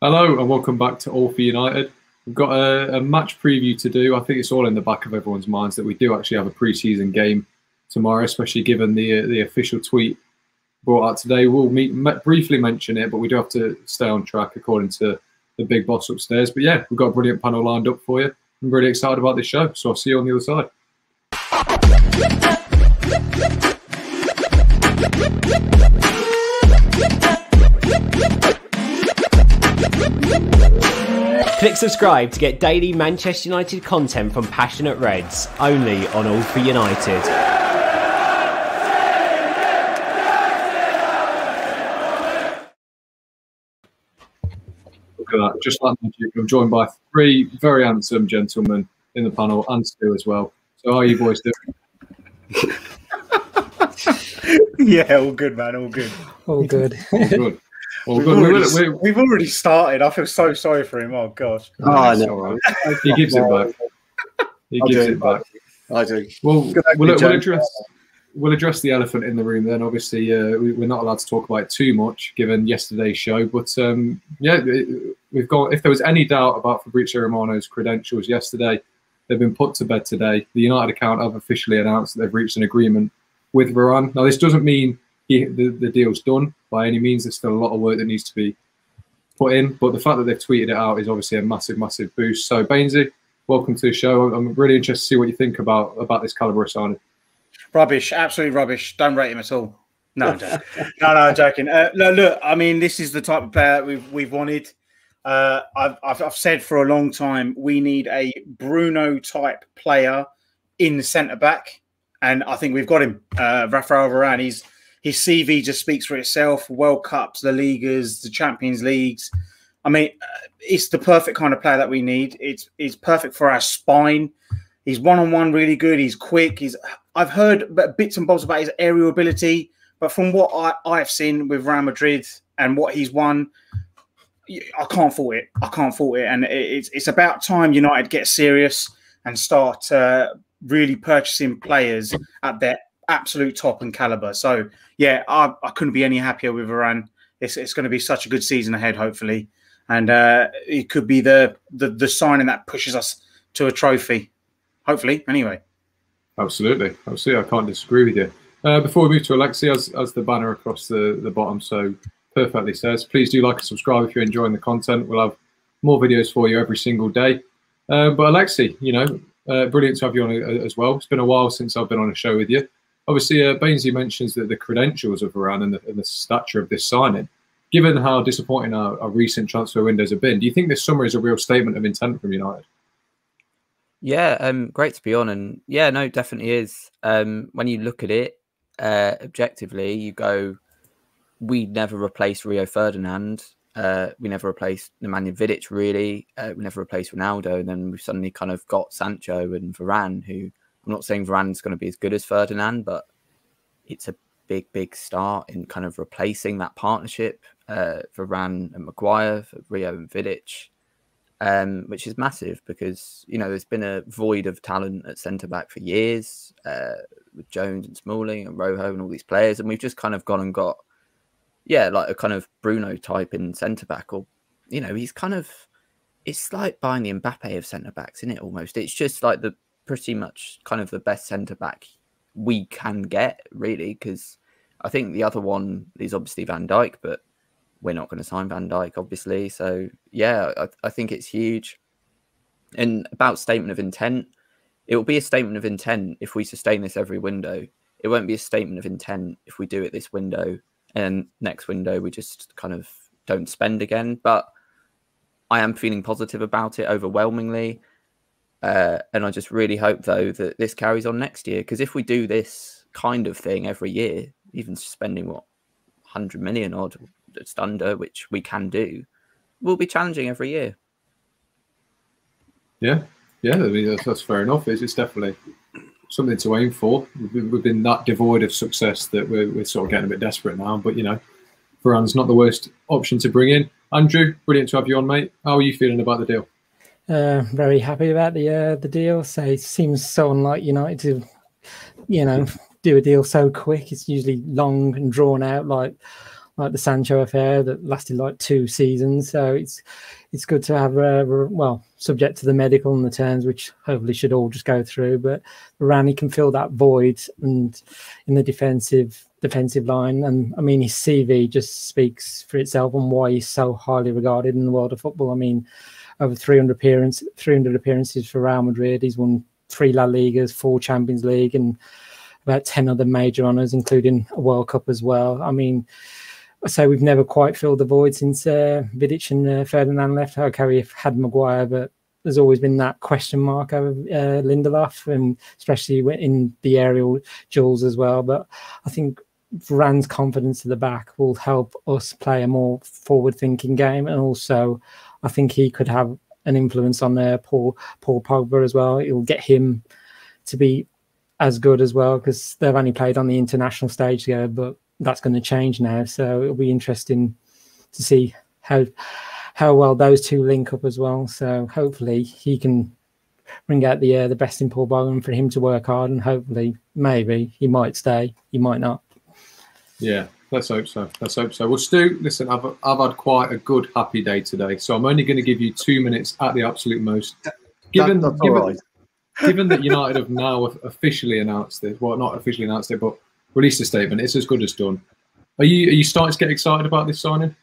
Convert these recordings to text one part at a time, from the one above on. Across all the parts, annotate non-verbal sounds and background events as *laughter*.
Hello and welcome back to All for United. We've got a, a, match preview to do. I think it's all in the back of everyone's minds that we do actually have a pre-season game tomorrow, especially given the uh, the official tweet brought out today. We'll meet, briefly mention it, but we do have to stay on track according to the big boss upstairs. But yeah, we've got a brilliant panel lined up for you. I'm really excited about this show, so I'll see you on the other side. Click subscribe to get daily Manchester United content from Passionate Reds, only on All for United. Look at that, just like magic. I'm joined by three very handsome gentlemen in the panel and Stu as well. So, how are you boys doing? *laughs* yeah, all good, man. All good. All good. all good. Well, we've, already, we're, we're, we've, already, started. I feel so sorry for him. Oh gosh. Oh, I know. *laughs* He gives it back. He gives it back. I do. Well, we'll, we'll, address we'll address the elephant in the room. Then, obviously, uh, we, are not allowed to talk about it too much given yesterday's show. But um, yeah, we've got. If there was any doubt about Fabrizio Romano's credentials yesterday, they've been put to bed today. The United account have officially announced that they've reached an agreement with Varane. Now, this doesn't mean he, the, the deal's done by any means. There's still a lot of work that needs to be put in, but the fact that they've tweeted it out is obviously a massive, massive boost. So, Bainesy, welcome to the show. I'm really interested to see what you think about about this caliber of signing. Rubbish, absolutely rubbish. Don't rate him at all. No, *laughs* no, no, I'm joking. Uh, no, look, I mean, this is the type of player we've we've wanted. Uh, I've, I've, I've said for a long time we need a Bruno type player in the centre back, and I think we've got him. Uh, Rafael Varane. He's his CV just speaks for itself. World Cups, the Ligas, the Champions Leagues. I mean, uh, it's the perfect kind of player that we need. It's it's perfect for our spine. He's one on one really good. He's quick. He's I've heard bits and bobs about his aerial ability, but from what I, I've seen with Real Madrid and what he's won, I can't fault it. I can't fault it. And it's it's about time United get serious and start uh, really purchasing players at their absolute top and caliber. So yeah, I, I couldn't be any happier with Varane. It's, it's going to be such a good season ahead, hopefully, and uh, it could be the, the the signing that pushes us to a trophy. Hopefully, anyway. Absolutely, absolutely. I can't disagree with you. Uh, before we move to Alexi, as, as the banner across the, the bottom so perfectly says, please do like and subscribe if you're enjoying the content. We'll have more videos for you every single day. Uh, but Alexi, you know, uh, brilliant to have you on uh, as well. It's been a while since I've been on a show with you obviously, uh, Bainesy mentions that the credentials of Varane and the, and the stature of this signing. Given how disappointing our, our, recent transfer windows have been, do you think this summer is a real statement of intent from United? Yeah, um, great to be on, and yeah, no, definitely is. Um, when you look at it uh, objectively, you go, we never replaced Rio Ferdinand. Uh, we never replaced Nemanja Vidic, really. Uh, we never replaced Ronaldo. And then we suddenly kind of got Sancho and Varane, who I'm not saying Varane's going to be as good as Ferdinand, but it's a big, big start in kind of replacing that partnership. Uh, Varane and Maguire, Rio and Vidic, um, which is massive because you know there's been a void of talent at centre back for years uh, with Jones and Smalling and Rojo and all these players, and we've just kind of gone and got yeah, like a kind of Bruno type in centre back, or you know, he's kind of it's like buying the Mbappe of centre backs, isn't it? Almost, it's just like the pretty much kind of the best centre back we can get, really, because I think the other one is obviously Van Dijk, but we're not going to sign Van Dijk, obviously. So yeah, I, I think it's huge. And about statement of intent, it will be a statement of intent if we sustain this every window. It won't be a statement of intent if we do it this window and next window we just kind of don't spend again. But I am feeling positive about it overwhelmingly. Uh, and I just really hope, though, that this carries on next year. Because if we do this kind of thing every year, even spending what 100 million odd, just under, which we can do, we'll be challenging every year. Yeah, yeah, I mean, that's, that's fair enough. It's, it's, definitely something to aim for. We've been, we've been that devoid of success that we're, we're, sort of getting a bit desperate now. But, you know, Varane's not the worst option to bring in. Andrew, brilliant to have you on, mate. How are you feeling about the deal? Uh, very happy about the uh, the deal. So it seems so unlike United to, you know, do a deal so quick. It's usually long and drawn out, like like the Sancho affair that lasted like two seasons. So it's it's good to have a well, subject to the medical and the terms, which hopefully should all just go through. But Varane can fill that void and in the defensive defensive line. And I mean, his CV just speaks for itself on why he's so highly regarded in the world of football. I mean, over 300 appearance 300 appearances for Real Madrid. He's won three La Ligas, four Champions League, and about 10 other major honours, including a World Cup as well. I mean, I say we've never quite filled the void since uh, Vidic and uh, Ferdinand left. Okay, we've had Maguire, but there's always been that question mark over uh, Lindelof, and especially in the aerial duels as well. But I think Varane's confidence at the back will help us play a more forward-thinking game, and also I think he could have an influence on there. Paul Paul Pogba as well. It'll get him to be as good as well because they've only played on the international stage together, but that's going to change now. So it'll be interesting to see how how well those two link up as well. So hopefully he can bring out the uh, the best in Paul Pogba for him to work hard, and hopefully maybe he might stay, he might not. Yeah, let's hope so. Let's hope so. Well, Stu, listen, I've I've had quite a good happy day today, so I'm only going to give you two minutes at the absolute most. Given that, given, *laughs* given that United have now officially announced it, well, not officially announced it, but released a statement, it's as good as done. Are you are you starting to get excited about this signing?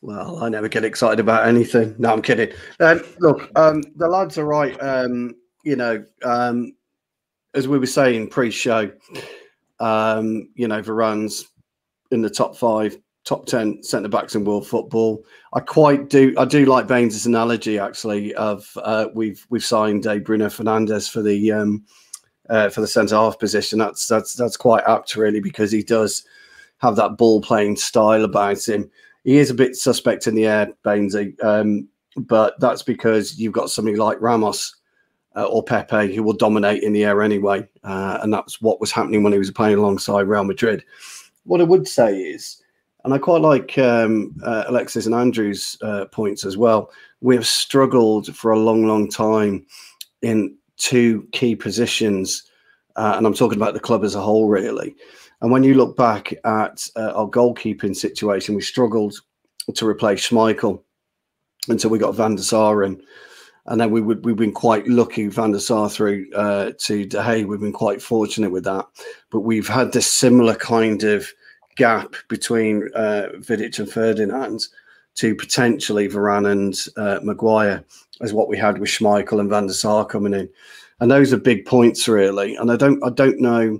Well, I never get excited about anything. No, I'm kidding. Um, look, um, the lads are right. Um, you know, um, as we were saying pre-show, um, you know, Varane's in the top five, top ten centre backs in world football. I quite do. I do like Baines' analogy actually of uh, we've we've signed a Bruno Fernandes for the um, uh, for the centre half position. That's that's that's quite apt really because he does have that ball playing style about him. He is a bit suspect in the air, Bainesy, um, but that's because you've got somebody like Ramos uh, or Pepe who will dominate in the air anyway, uh, and that's what was happening when he was playing alongside Real Madrid. What I would say is, and I quite like um, uh, Alexi's and Andrew's uh, points as well. We have struggled for a long, long time in two key positions, uh, and I'm talking about the club as a whole, really. And when you look back at uh, our goalkeeping situation, we struggled to replace Schmeichel until we got Van der Sar in. And then we would we've been quite lucky, Van der Sar through uh, to De Gea. We've been quite fortunate with that. But we've had this similar kind of gap between uh, Vidic and Ferdinand to potentially Varane and uh, Maguire as what we had with Schmeichel and Van der Sar coming in, and those are big points really. And I don't, I don't know,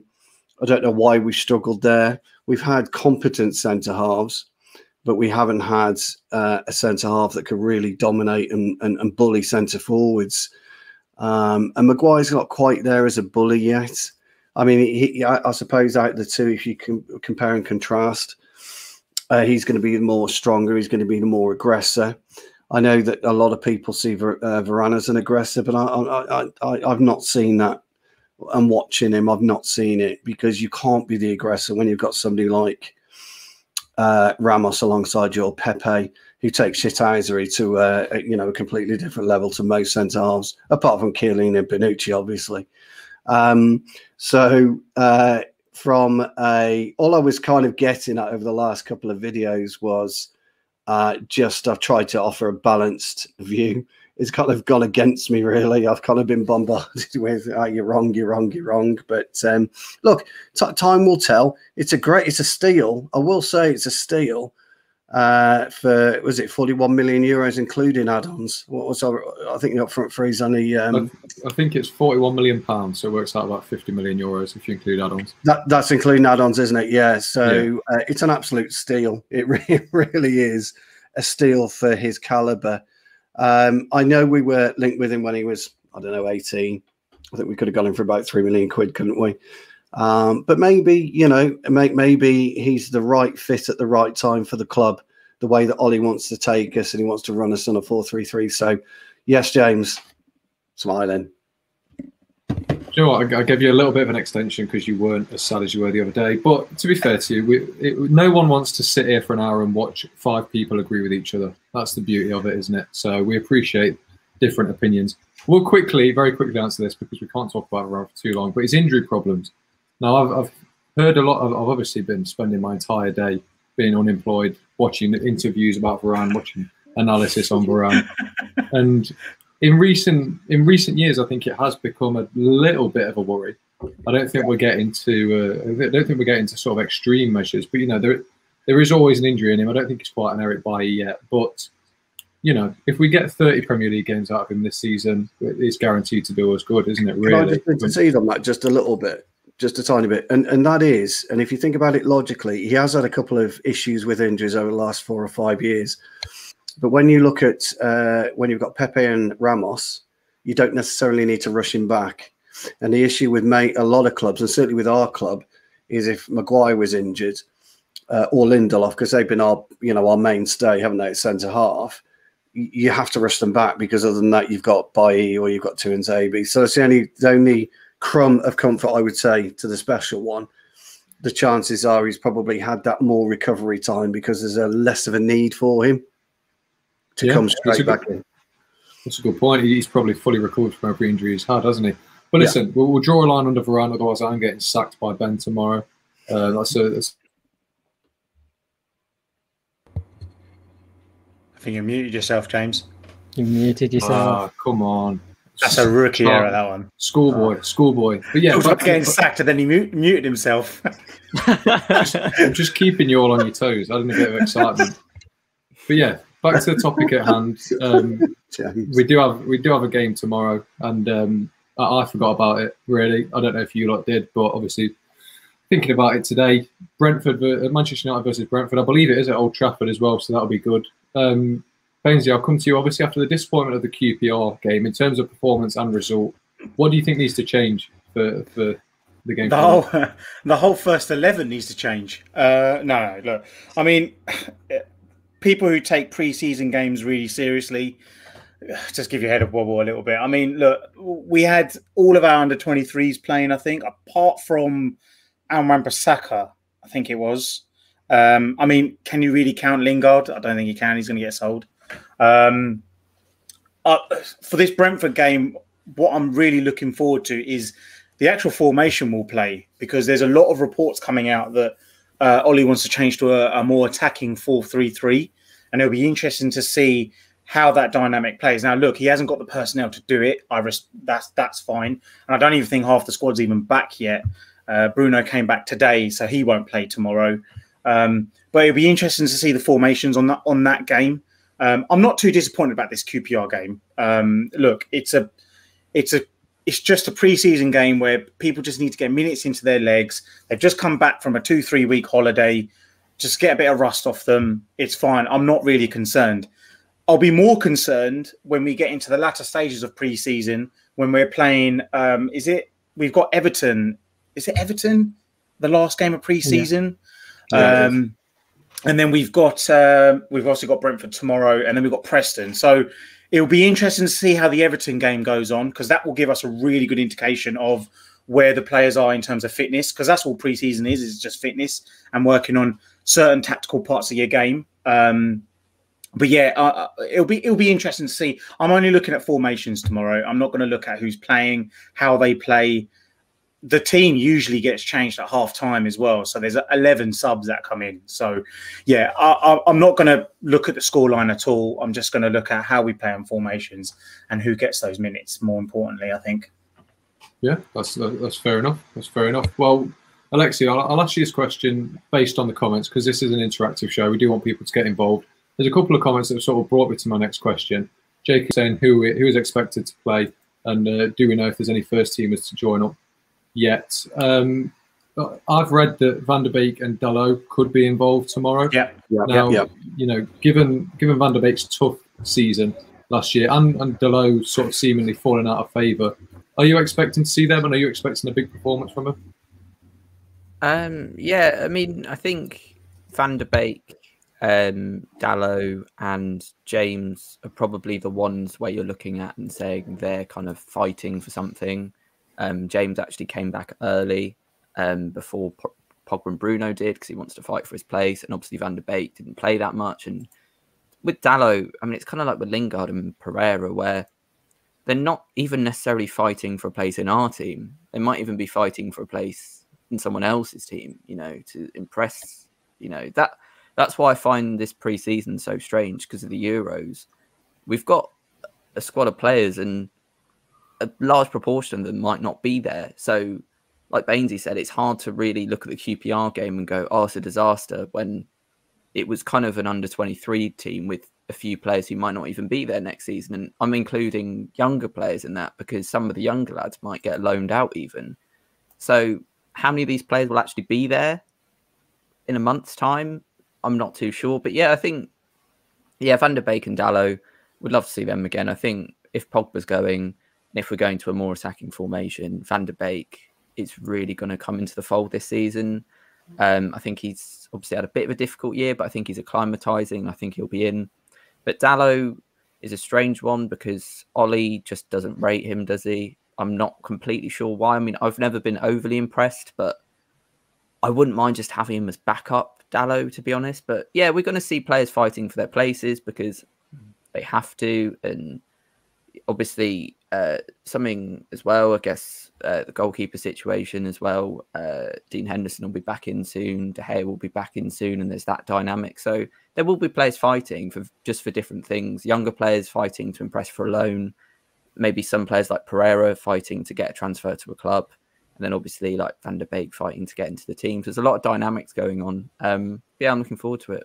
I don't know why we struggled there. We've had competent centre halves, but we haven't had uh, a centre half that could really dominate and, and, and bully centre forwards. Um, and Maguire's not quite there as a bully yet. I mean, he, I, I, suppose out of the two, if you can compare and contrast, uh, he's going to be more stronger. He's going to be the more aggressor. I know that a lot of people see Ver, uh, Varane as an aggressor, but I, I, I've not seen that. And watching him, I've not seen it because you can't be the aggressor when you've got somebody like uh, Ramos alongside your Pepe, who takes shithousery to uh, you know a completely different level to most centre halves, apart from Chiellini and Bonucci, obviously. Um, so uh, from a all I was kind of getting at over the last couple of videos was uh, just I've tried to offer a balanced view. It's kind of gone against me, really. I've kind of been bombarded *laughs* with oh, "you're wrong, you're wrong, you're wrong." But um, look, time will tell. It's a great, it's a steal. I will say it's a steal uh, for was it 41 million euros including add-ons what was our, i think the upfront fees only um, I, think it's 41 million pounds so it works out about 50 million euros if you include add-ons that, that's including add-ons isn't it yeah so yeah. Uh, it's an absolute steal it *laughs* really, really is a steal for his caliber um, i know we were linked with him when he was i don't know 18 i think we could have got him for about 3 million quid couldn't we um, but maybe, you know, maybe he's the right fit at the right time for the club, the way that Ollie wants to take us and he wants to run us on a 4 3 3. So, yes, James, smiling. You know what? I, gave you a little bit of an extension because you weren't as sad as you were the other day. But to be fair to you, we, it, no one wants to sit here for an hour and watch five people agree with each other. That's the beauty of it, isn't it? So we appreciate different opinions. We'll quickly, very quickly answer this because we can't talk about it for too long. But his injury problems now, I've, I've heard a lot. Of, I've obviously been spending my entire day being unemployed, watching interviews about Varane, watching analysis on Varane, *laughs* and in recent in recent years, I think it has become a little bit of a worry. I don't think we're getting to uh, I don't think we're getting to sort of extreme measures, but you know there there is always an injury in him. I don't think he's quite an Eric Bailly yet, but you know if we get 30 Premier League games out of him this season, it's guaranteed to do us good, isn't it? Really? Can I just intercede on that just a little bit, just a tiny bit, and and that is, and if you think about it logically, he has had a couple of issues with injuries over the last four or five years. But when you look at uh, when you've got Pepe and Ramos, you don't necessarily need to rush him back. And the issue with a lot of clubs, and certainly with our club, is if Maguire was injured uh, or Lindelof, because they've been our you know our mainstay, haven't they, at centre half. You have to rush them back because other than that, you've got Bailly or you've got Tuanzebe. So it's the only the only crumb of comfort I would say to the special one. The chances are he's probably had that more recovery time because there's a less of a need for him to yeah, come straight back good, in. That's a good point. He's probably fully recovered from every injury he's had, hasn't he? But listen, yeah. we'll, we'll, draw a line under Varane, otherwise I'm getting sacked by Ben tomorrow. Uh, that's a, that's... I think you muted yourself, James. You muted yourself. Ah, come on. That's a rookie oh, error, that one. Schoolboy, schoolboy. But yeah, *laughs* he was getting sacked and then he mute, muted himself. *laughs* just, I'm just keeping you all on your toes, adding a bit of excitement. But yeah, back to the topic at hand. *laughs* Um, we do have we do have a game tomorrow, and um, I, I, forgot about it. Really, I don't know if you lot did, but obviously thinking about it today, Brentford, uh, Manchester United versus Brentford. I believe it is at Old Trafford as well, so that'll be good. Um, Bainesy, I'll come to you. Obviously, after the disappointment of the QPR game, in terms of performance and result, what do you think needs to change for for the game? The whole, *laughs* the whole first eleven needs to change. Uh, no, look, I mean people who take preseason games really seriously *sighs* just give your head a wobble a little bit. I mean, look, we had all of our under 23s playing, I think, apart from Wan Bissaka, I think it was. Um, I mean, can you really count Lingard? I don't think you can. He's going to get sold. Um, uh, for this Brentford game, what I'm really looking forward to is the actual formation we'll play because there's a lot of reports coming out that uh, Ollie wants to change to a, a more attacking 4 3 3. And it'll be interesting to see how that dynamic plays. Now, look, he hasn't got the personnel to do it. I res- that's that's fine, and I don't even think half the squad's even back yet. Uh, Bruno came back today, so he won't play tomorrow. Um, but it'll be interesting to see the formations on that on that game. Um, I'm not too disappointed about this QPR game. Um, look, it's a it's a it's just a preseason game where people just need to get minutes into their legs. They've just come back from a two, three week holiday. Just get a bit of rust off them. It's fine. I'm not really concerned. I'll be more concerned when we get into the latter stages of preseason when we're playing. Um, is it we've got Everton? Is it Everton? The last game of preseason. Yeah. Um, and then we've got uh, we've also got Brentford tomorrow, and then we've got Preston. So it'll be interesting to see how the Everton game goes on because that will give us a really good indication of where the players are in terms of fitness because that's all preseason is is just fitness and working on certain tactical parts of your game. Um, but yeah, uh, uh it'll be it'll be interesting to see. I'm only looking at formations tomorrow. I'm not going to look at who's playing, how they play the team usually gets changed at half time as well. So there's 11 subs that come in. So, yeah, I, am not going to look at the scoreline at all. I'm just going to look at how we play on formations and who gets those minutes. More importantly, I think. Yeah, that's that's fair enough. That's fair enough. Well, Alexi, I'll, I'll ask you this question based on the comments because this is an interactive show. We do want people to get involved. There's a couple of comments that have sort of brought me to my next question. Jake is saying who who is expected to play, and uh, do we know if there's any first teamers to join up? Yet. Um, I've read that Van der Beek and Dalot could be involved tomorrow. Yeah, yeah, now, yeah, You know, given given Van der Beek's tough season last year and, and Dalot sort of seemingly falling out of favour, are you expecting to see them and are you expecting a big performance from them? Um, yeah, I mean, I think Van der Beek, um, Dalot, and James are probably the ones where you're looking at and saying they're kind of fighting for something. Um, James actually came back early um, before P- Pogba and Bruno did because he wants to fight for his place, and obviously Van der Beek didn't play that much. And with Dalot, I mean, it's kind of like with Lingard and Pereira, where they're not even necessarily fighting for a place in our team. They might even be fighting for a place in someone else's team, you know, to impress. You know that that's why I find this preseason so strange because of the Euros. We've got a squad of players, and a large proportion of them might not be there. So, like Bainesy said, it's hard to really look at the QPR game and go, "Oh, it's a disaster." When it was kind of an under twenty three team with a few players who might not even be there next season, and I'm including younger players in that because some of the younger lads might get loaned out even. So, how many of these players will actually be there in a month's time? I'm not too sure, but yeah, I think yeah, Van der Beek and Dalot would love to see them again. I think if Pogba's going, and if we're going to a more attacking formation, Van der Beek is really going to come into the fold this season. Um, I think he's obviously had a bit of a difficult year, but I think he's acclimatizing. I think he'll be in. But Dalot is a strange one because Ollie just doesn't rate him, does he? I'm not completely sure why. I mean, I've never been overly impressed, but I wouldn't mind just having him as backup Dalot, to be honest. But yeah, we're going to see players fighting for their places because they have to. And obviously, uh, something as well, I guess, uh, the goalkeeper situation as well. Uh, Dean Henderson will be back in soon. De Gea will be back in soon. And there's that dynamic. So there will be players fighting for just for different things. Younger players fighting to impress for a loan maybe some players like Pereira fighting to get a transfer to a club, and then obviously like Van der Beek fighting to get into the team. So there's a lot of dynamics going on. Um, yeah, I'm looking forward to it.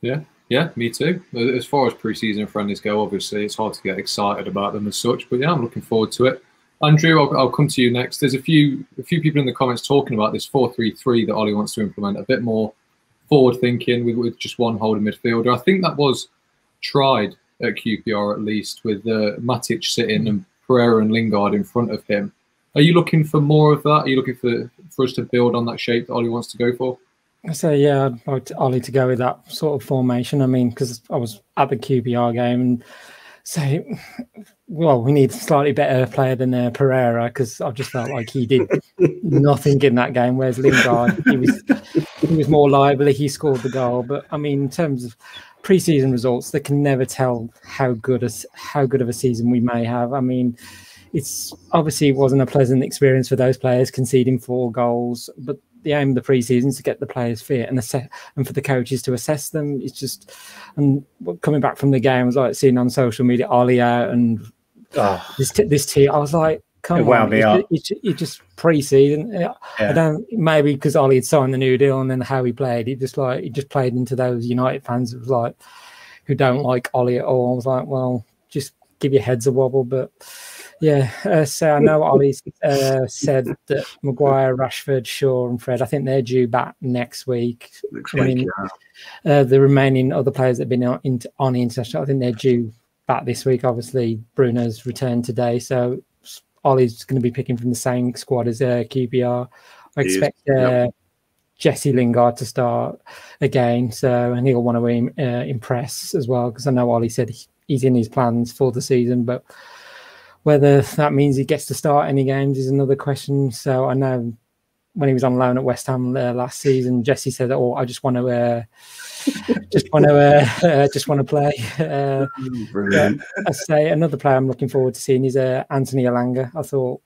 Yeah, yeah, me too. As far as preseason friendlies go, obviously it's hard to get excited about them as such, but yeah, I'm looking forward to it. Andrew, I'll, I'll come to you next. There's a few a few people in the comments talking about this four-three-three that Ollie wants to implement, a bit more forward thinking with, with just one holding midfielder. I think that was tried at QPR at least, with uh, Matic sitting and Pereira and Lingard in front of him. Are you looking for more of that? Are you looking for, for us to build on that shape that Ollie wants to go for? I say, yeah, I'd like to, Ollie to go with that sort of formation. I mean, because I was at the QPR game and say, well, we need a slightly better player than uh, Pereira because I just felt like he did *laughs* nothing in that game. Whereas Lingard, he was he was more lively. He scored the goal, but I mean, in terms of preseason results, they can never tell how good a, how good of a season we may have. I mean, it's obviously it wasn't a pleasant experience for those players conceding four goals, but the aim of the preseason is to get the players fit and assess, and for the coaches to assess them. It's just and coming back from the game, I was like seeing on social media Ollie out and oh. this t- this team. I was like, come it on, it's, it's, it's, just pre-season. Yeah. I don't maybe because Ollie had signed the new deal and then how he played, he just like he just played into those United fans. It was like who don't like Ollie at all. I was like, well, just give your heads a wobble. But yeah, uh, so I know Ollie uh, said that Maguire, Rashford, Shaw, and Fred. I think they're due back next week. Next I mean, yeah. uh, the remaining other players that have been on, on international, I think they're due back this week. Obviously, Bruno's returned today, so Ollie's going to be picking from the same squad as uh, QPR. I expect uh, yep. Jesse Lingard to start again, so and he'll want to uh, impress as well because I know Ollie said he's in his plans for the season, but whether that means he gets to start any games is another question. So I know when he was on loan at West Ham uh, last season, Jesse said, "Oh, I just want to." Uh, *laughs* just want to uh, uh, just want to play. *laughs* Uh, I say another player I'm looking forward to seeing is uh, Anthony Elanga. I thought,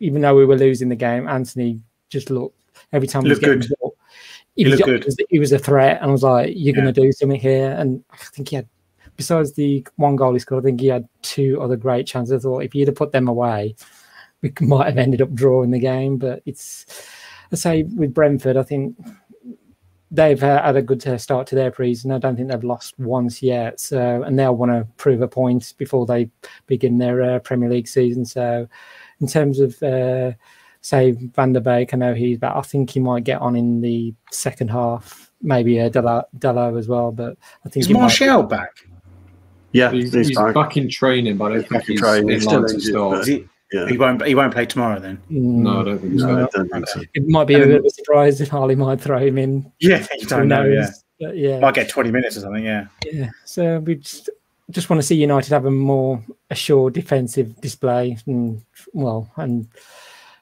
even though we were losing the game, Anthony just looked every time he was getting good. he, he, was, good. he was a threat, and I was like, "You're yeah. going to do something here." And I think he had, besides the one goal he scored, I think he had two other great chances. I thought if he'd have put them away, we *laughs* might have ended up drawing the game. But it's, I say with Brentford, I think they've had a good start to their preseason. I don't think they've lost once yet. So, and they'll want to prove a point before they begin their uh, Premier League season. So, in terms of uh, say Van der Beek, I know he's back. I think he might get on in the second half. Maybe uh, Dalot, as well. But I think is Martial might... back? Yeah, he's, he's, he's back in training, but I don't think he's, he's in line to start. Yeah. He won't. He won't play tomorrow then. Mm. No, I don't think so. No, I don't think so. It might be a bit of a surprise if Harley might throw him in. Yeah, you don't know. Yeah, but yeah. Might get twenty minutes or something. Yeah. Yeah. So we just just want to see United have a more assured defensive display, and well, and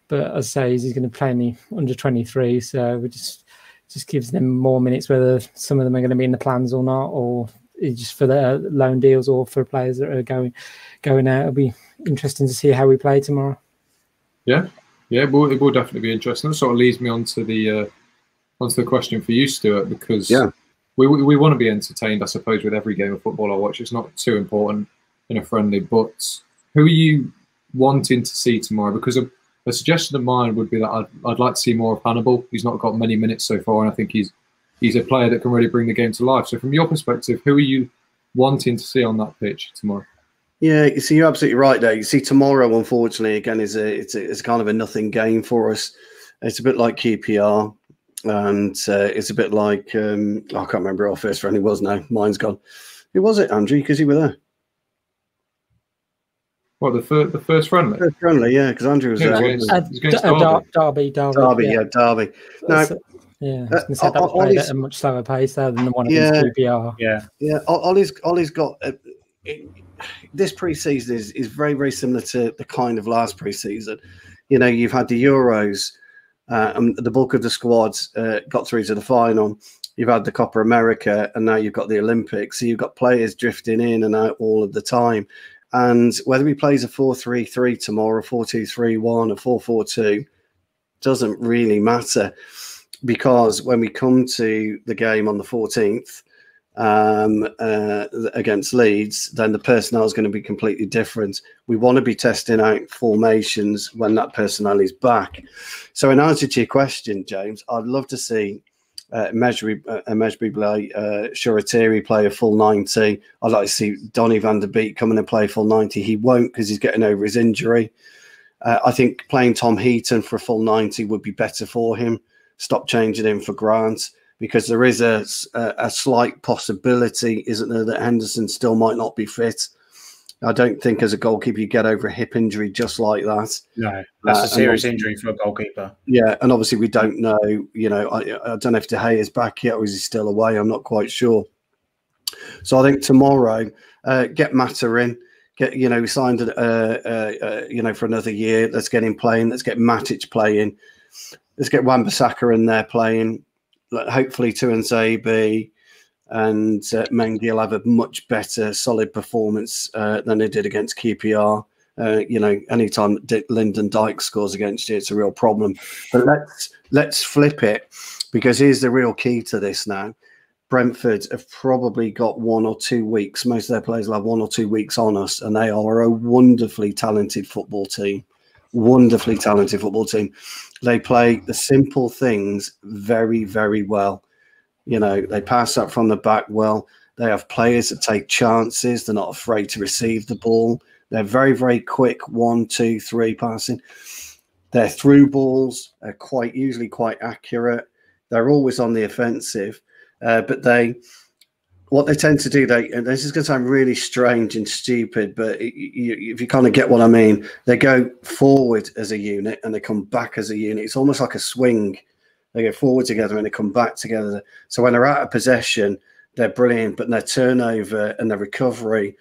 but as I say, he's going to play in the under twenty three, so we just just gives them more minutes, whether some of them are going to be in the plans or not, or just for the loan deals or for players that are going going out. It'll be interesting to see how we play tomorrow. Yeah, yeah, it will, it will definitely be interesting. That sort of leads me on to the uh, onto the question for you, Stuart, because yeah. we, we, we want to be entertained, I suppose, with every game of football I watch. It's not too important in a friendly, but who are you wanting to see tomorrow? Because a, a suggestion of mine would be that I'd, I'd like to see more of Hannibal. He's not got many minutes so far, and I think he's he's a player that can really bring the game to life. So, from your perspective, who are you wanting to see on that pitch tomorrow? Yeah, you see, you're absolutely right there. You see, tomorrow, unfortunately, again, is a it's a, it's kind of a nothing game for us. It's a bit like QPR, and uh, it's a bit like um, I can't remember our first friend. It was now. Mine's gone. Who was it, Andrew? Because you were there. What the first the first friendly? First friendly, yeah, because Andrew was Yeah, there. against- Uh, against D- Dar- Derby. Derby, Derby, Derby, yeah, Derby. No, So- yeah. I was Uh, gonna that was Ollie's- at a much slower pace there than the one Yeah. against QPR. Yeah. Yeah, O- Ollie's Ollie's got uh, it, this preseason is is very very similar to the kind of last preseason. You know, you've had the Euros, uh, and the bulk of the squads uh, got through to the final. You've had the Copa America, and now you've got the Olympics. So you've got players drifting in and out all of the time. And whether he plays a 4 3 3 tomorrow, 4 2 3 1, or 4 4 2, doesn't really matter because when we come to the game on the 14th, um, uh, against Leeds, then the personnel is going to be completely different. We want to be testing out formations when that personnel is back. So, in answer to your question, James, I'd love to see uh, Mejbri, uh, play, uh, Shoretire play a full 90. I'd like to see Donny van der Beek come in and play full 90. He won't because he's getting over his injury. Uh, I think playing Tom Heaton for a full 90 would be better for him. Stop changing him for Grant because there is a, a, a slight possibility, isn't there, that Henderson still might not be fit. I don't think as a goalkeeper you get over a hip injury just like that. No, that's Uh, a serious injury for a goalkeeper. Yeah, and obviously we don't know. You know, I, I don't know if De Gea is back yet or is he still away. I'm not quite sure. So I think tomorrow, uh, get Mata in. Get you know, we signed uh, uh, uh, you know for another year. Let's get him playing. Let's get Matic playing. Let's get Wan-Bissaka in there playing. Hopefully, Tuanzebe and uh, Mengi will have a much better, solid performance uh, than they did against QPR. Uh, you know, anytime D- Lyndon Dyke scores against you, it's a real problem. But let's let's flip it because here's the real key to this now. Brentford have probably got one or two weeks. Most of their players will have one or two weeks on us, and they are a wonderfully talented football team. Wonderfully talented football team. They play the simple things very, very well. You know, they pass up from the back well. They have players that take chances. They're not afraid to receive the ball. They're very, very quick. One, two, three passing. Their through balls are quite usually quite accurate. They're always on the offensive, uh, but they what they tend to do they and this is going to sound really strange and stupid, but you, if you kind of get what I mean, they go forward as a unit and they come back as a unit. It's almost like a swing. They go forward together and they come back together. So when they're out of possession, they're brilliant, but their turnover and their recovery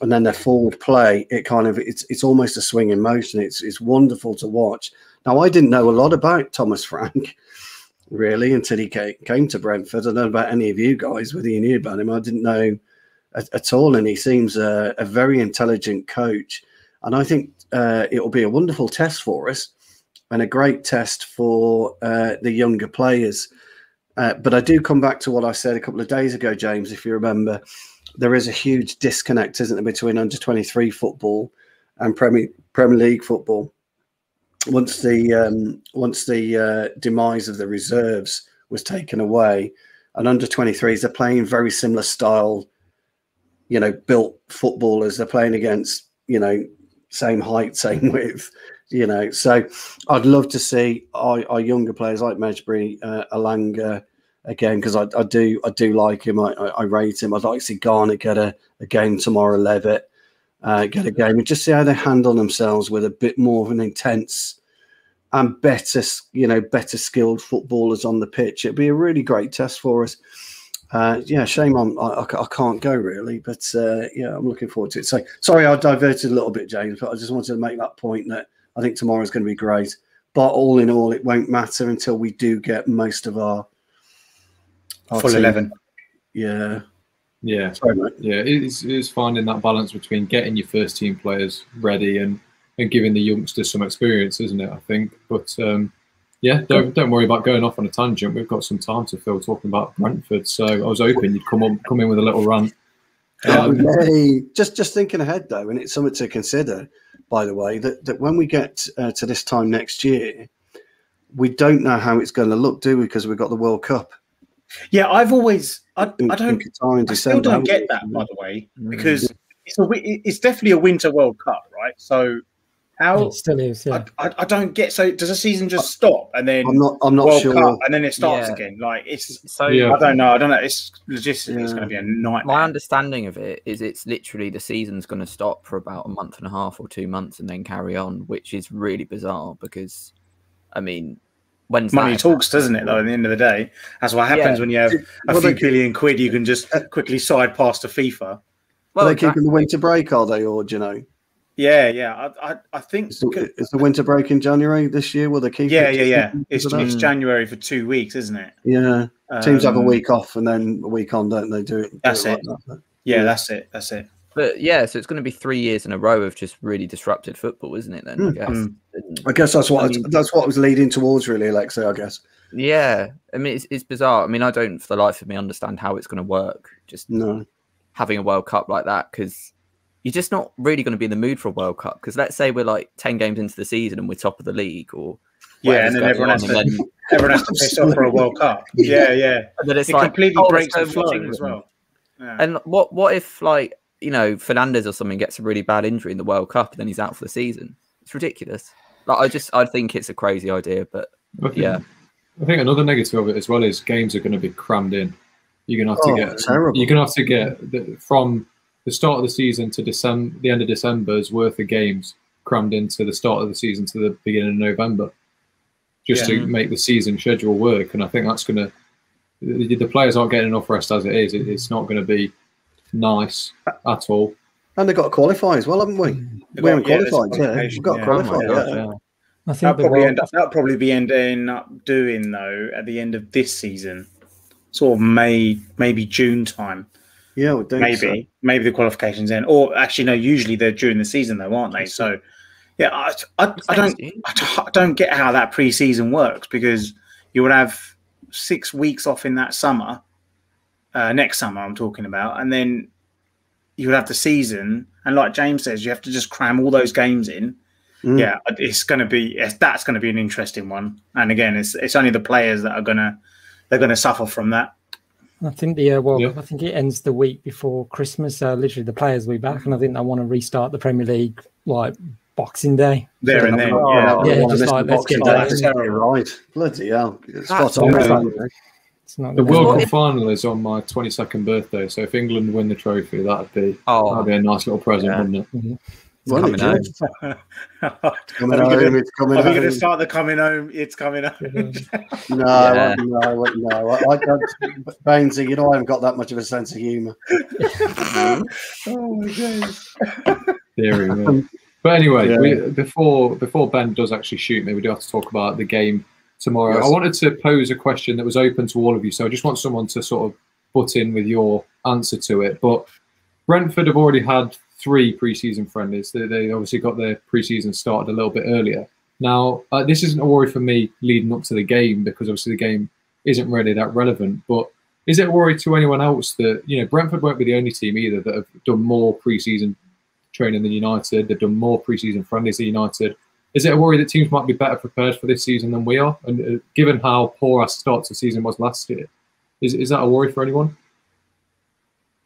and then their forward play, it kind of it's it's almost a swing in motion. It's it's wonderful to watch. Now I didn't know a lot about Thomas Frank *laughs* really until he came, to Brentford. I don't know about any of you guys whether you knew about him. I didn't know at, at all, and he seems a, a very intelligent coach. And I think uh, it will be a wonderful test for us and a great test for uh, the younger players. Uh, but I do come back to what I said a couple of days ago, James, if you remember. There is a huge disconnect, isn't there, between under 23 football and Premier, Premier League football. Once the um, once the uh, demise of the reserves was taken away, and under 23s, they're playing very similar style, you know, built footballers. They're playing against, you know, same height, *laughs* same width, you know. So I'd love to see our, our younger players like Mejbri, uh, Elanga again because I, I do I do like him. I, I, I rate him. I'd like to see Garner get a, a game tomorrow. Levitt uh, get a game and just see how they handle themselves with a bit more of an intense and better, you know, better skilled footballers on the pitch. It'd be a really great test for us. Uh, yeah, shame on I, I, can't go really, but uh, yeah, I'm looking forward to it. So sorry, I diverted a little bit, James, but I just wanted to make that point that I think tomorrow's going to be great. But all in all, it won't matter until we do get most of our, our Full team. 11. Yeah, Yeah, sorry, yeah, it's, it's finding that balance between getting your first team players ready and and giving the youngsters some experience, isn't it? I think, but um, Yeah, don't don't worry about going off on a tangent. We've got some time to fill talking about Brentford. So I was hoping you'd come on, come in with a little rant. Um, hey, just just thinking ahead though, and it's something to consider. By the way, that that when we get uh, to this time next year, we don't know how it's going to look, do we? Because we've got the World Cup. Yeah, I've always I, in- I don't Qatar in I still don't get that by the way mm. because it's a it's definitely a winter World Cup, right? So how It still is, yeah. I, I, I don't get so does the season just stop and then I'm not. I'm not World sure. Cup and then it starts Yeah. again? Like it's So Yeah. I don't know. I don't know. It's logistically it's going to be a nightmare. my understanding of it is it's literally the season's going to stop for about a month and a half or two months and then carry on, which is really bizarre because, I mean, when's Money that? talks, doesn't it? Though, at the end of the day, that's what happens Yeah. when you have a Well, few they- billion quid. You can just quickly side pass to FIFA. Well, are they exactly. keeping the winter break? Are they, or do you know? Yeah, yeah. I, I, I think. it's the, is the winter break in January this year? Will they keep? Yeah, it yeah, yeah. It's, it's. January for two weeks, isn't it? yeah. Teams have a Um, week off and then a week on, don't they? Do it. do That's like it. that. Yeah, that's it. That's it. But yeah, so it's going to be three years in a row of just really disrupted football, isn't it? Then I Mm. guess. Mm. I guess that's what I I that's what I was leading towards, really, Alexa. I guess. Yeah, I mean it's, it's bizarre. I mean I don't for the life of me understand how it's going to work. Just No. having a World Cup like that because you're just not really going to be in the mood for a World Cup. Because let's say we're like ten games into the season and we're top of the league, or Yeah, and then everyone on, has and to then, *laughs* everyone has to piss off for a World Cup. *laughs* Yeah, yeah. and then it's It like completely oh, breaks the let's go watch flow as well. Yeah. And what what if like you know Fernandes or something gets a really bad injury in the World Cup and then he's out for the season? It's ridiculous. Like I just I think it's a crazy idea, but I think, Yeah. I think another negative of it as well is games are going to be crammed in. You're going to have to Oh, get terrible. You're going to have to get the, from the start of the season to December, the end of December's worth of games crammed into the start of the season to the beginning of November, just Yeah. to make the season schedule work. And I think that's going to the, the players aren't getting enough rest as it is. It, it's not going to be nice at all. And they got to qualify as well, haven't we? They've We haven't yeah, qualified. Yeah, we've got to yeah. oh qualify. my god, yeah. yeah. I think That'll probably World end up that'll probably be ending up doing though at the end of this season, sort of May, maybe June time. Yeah, we think maybe so. maybe the qualifications end, or actually no. Usually they're during the season though, aren't they? So yeah, I, I, I don't I don't- I don't get how that preseason works because you would have six weeks off in that summer, uh, next summer I'm talking about, and then you'll have the season. And like James says, you have to just cram all those games in. Mm. Yeah, it's going to be it's, that's going to be an interesting one. And again, it's it's only the players that are gonna they're going to suffer from that. I think the uh, World Yeah. Cup, I think it ends the week before Christmas. So literally, the players will be back, and I think they want to restart the Premier League like Boxing Day. There So and they'll- then, Oh, yeah. I Yeah, wanna just like, the let's Boxing get Day. that. Right. Bloody hell. Spot That's on. Awesome. It's not The World happen. Cup final is on my 22nd birthday, so if England win the trophy, that'd be Oh, that'd be a nice little present, Yeah. wouldn't it? Wasn't it, coming James? are Coming we home, gonna, it's coming are we going to start the coming home? It's coming home. *laughs* No, Yeah. no, no. I, I don't, Bainesy, you know, I haven't got that much of a sense of humour. Mm-hmm. oh my god! theory. yeah. *laughs* But anyway, Yeah. we, before before Ben does actually shoot me, we do have to talk about the game tomorrow. Yes. I wanted to pose a question that was open to all of you, so I just want someone to sort of butt in with your answer to it. But Brentford have already had three preseason friendlies. They, they obviously got their preseason started a little bit earlier. Now, uh, this isn't a worry for me leading up to the game because obviously the game isn't really that relevant. But is it a worry to anyone else that you know Brentford won't be the only team either that have done more preseason training than United. They've done more preseason friendlies than United. Is it a worry that teams might be better prepared for this season than we are? And uh, given how poor our start to the season was last year, is, is that a worry for anyone?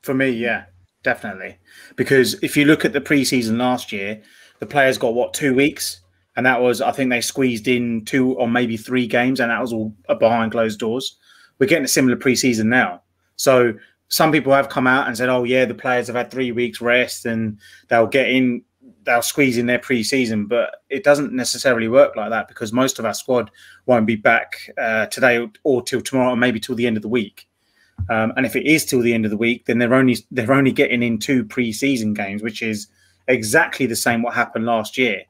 For me, yeah, definitely. Because if you look at the preseason last year, the players got what two weeks, and that was I think they squeezed in two or maybe three games, and that was all behind closed doors. We're getting a similar preseason now, so some people have come out and said, "Oh yeah, the players have had three weeks rest and they'll get in, they'll squeeze in their preseason." But it doesn't necessarily work like that because most of our squad won't be back uh, today or, till tomorrow, or maybe till the end of the week. Um, and if it is till the end of the week, then they're only they're only getting in two preseason games, which is exactly the same what happened last year.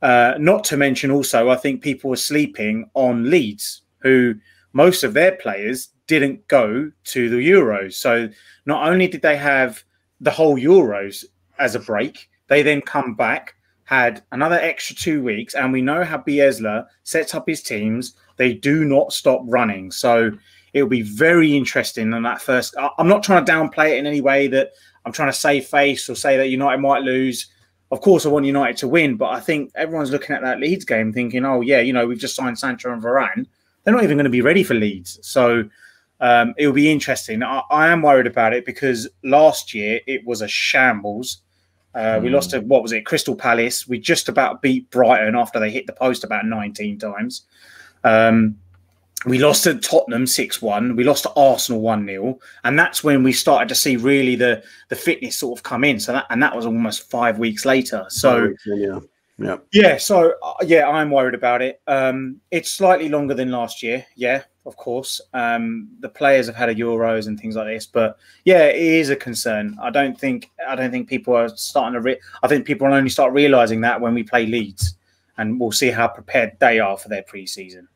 Uh, not to mention, also, I think people were sleeping on Leeds, who most of their players didn't go to the Euros. So not only did they have the whole Euros as a break, they then come back, had another extra two weeks, and we know how Bielsa sets up his teams. They do not stop running. So it'll be very interesting on that first. I'm not trying to downplay it in any way that I'm trying to save face or say that United might lose. Of course, I want United to win, but I think everyone's looking at that Leeds game thinking, oh, yeah, you know, we've just signed Sancho and Varane. They're not even going to be ready for Leeds. So um, it'll be interesting. I, I, am worried about it because last year it was a shambles. Uh. We lost to what was it, Crystal Palace. We just about beat Brighton after they hit the post about 19 times. Um, we lost to Tottenham 6 1. We lost to Arsenal 1 0. And that's when we started to see really the, the fitness sort of come in. So that, and that was almost five weeks later. So, yeah. Yeah. Yeah. So, uh, yeah, I'm worried about it. Um, it's slightly longer than last year. Yeah of course. Um, the players have had a Euros and things like this, but yeah, it is a concern. I don't think I don't think people are starting to. Re- I think people will only start realizing that when we play Leeds, and we'll see how prepared they are for their pre-season.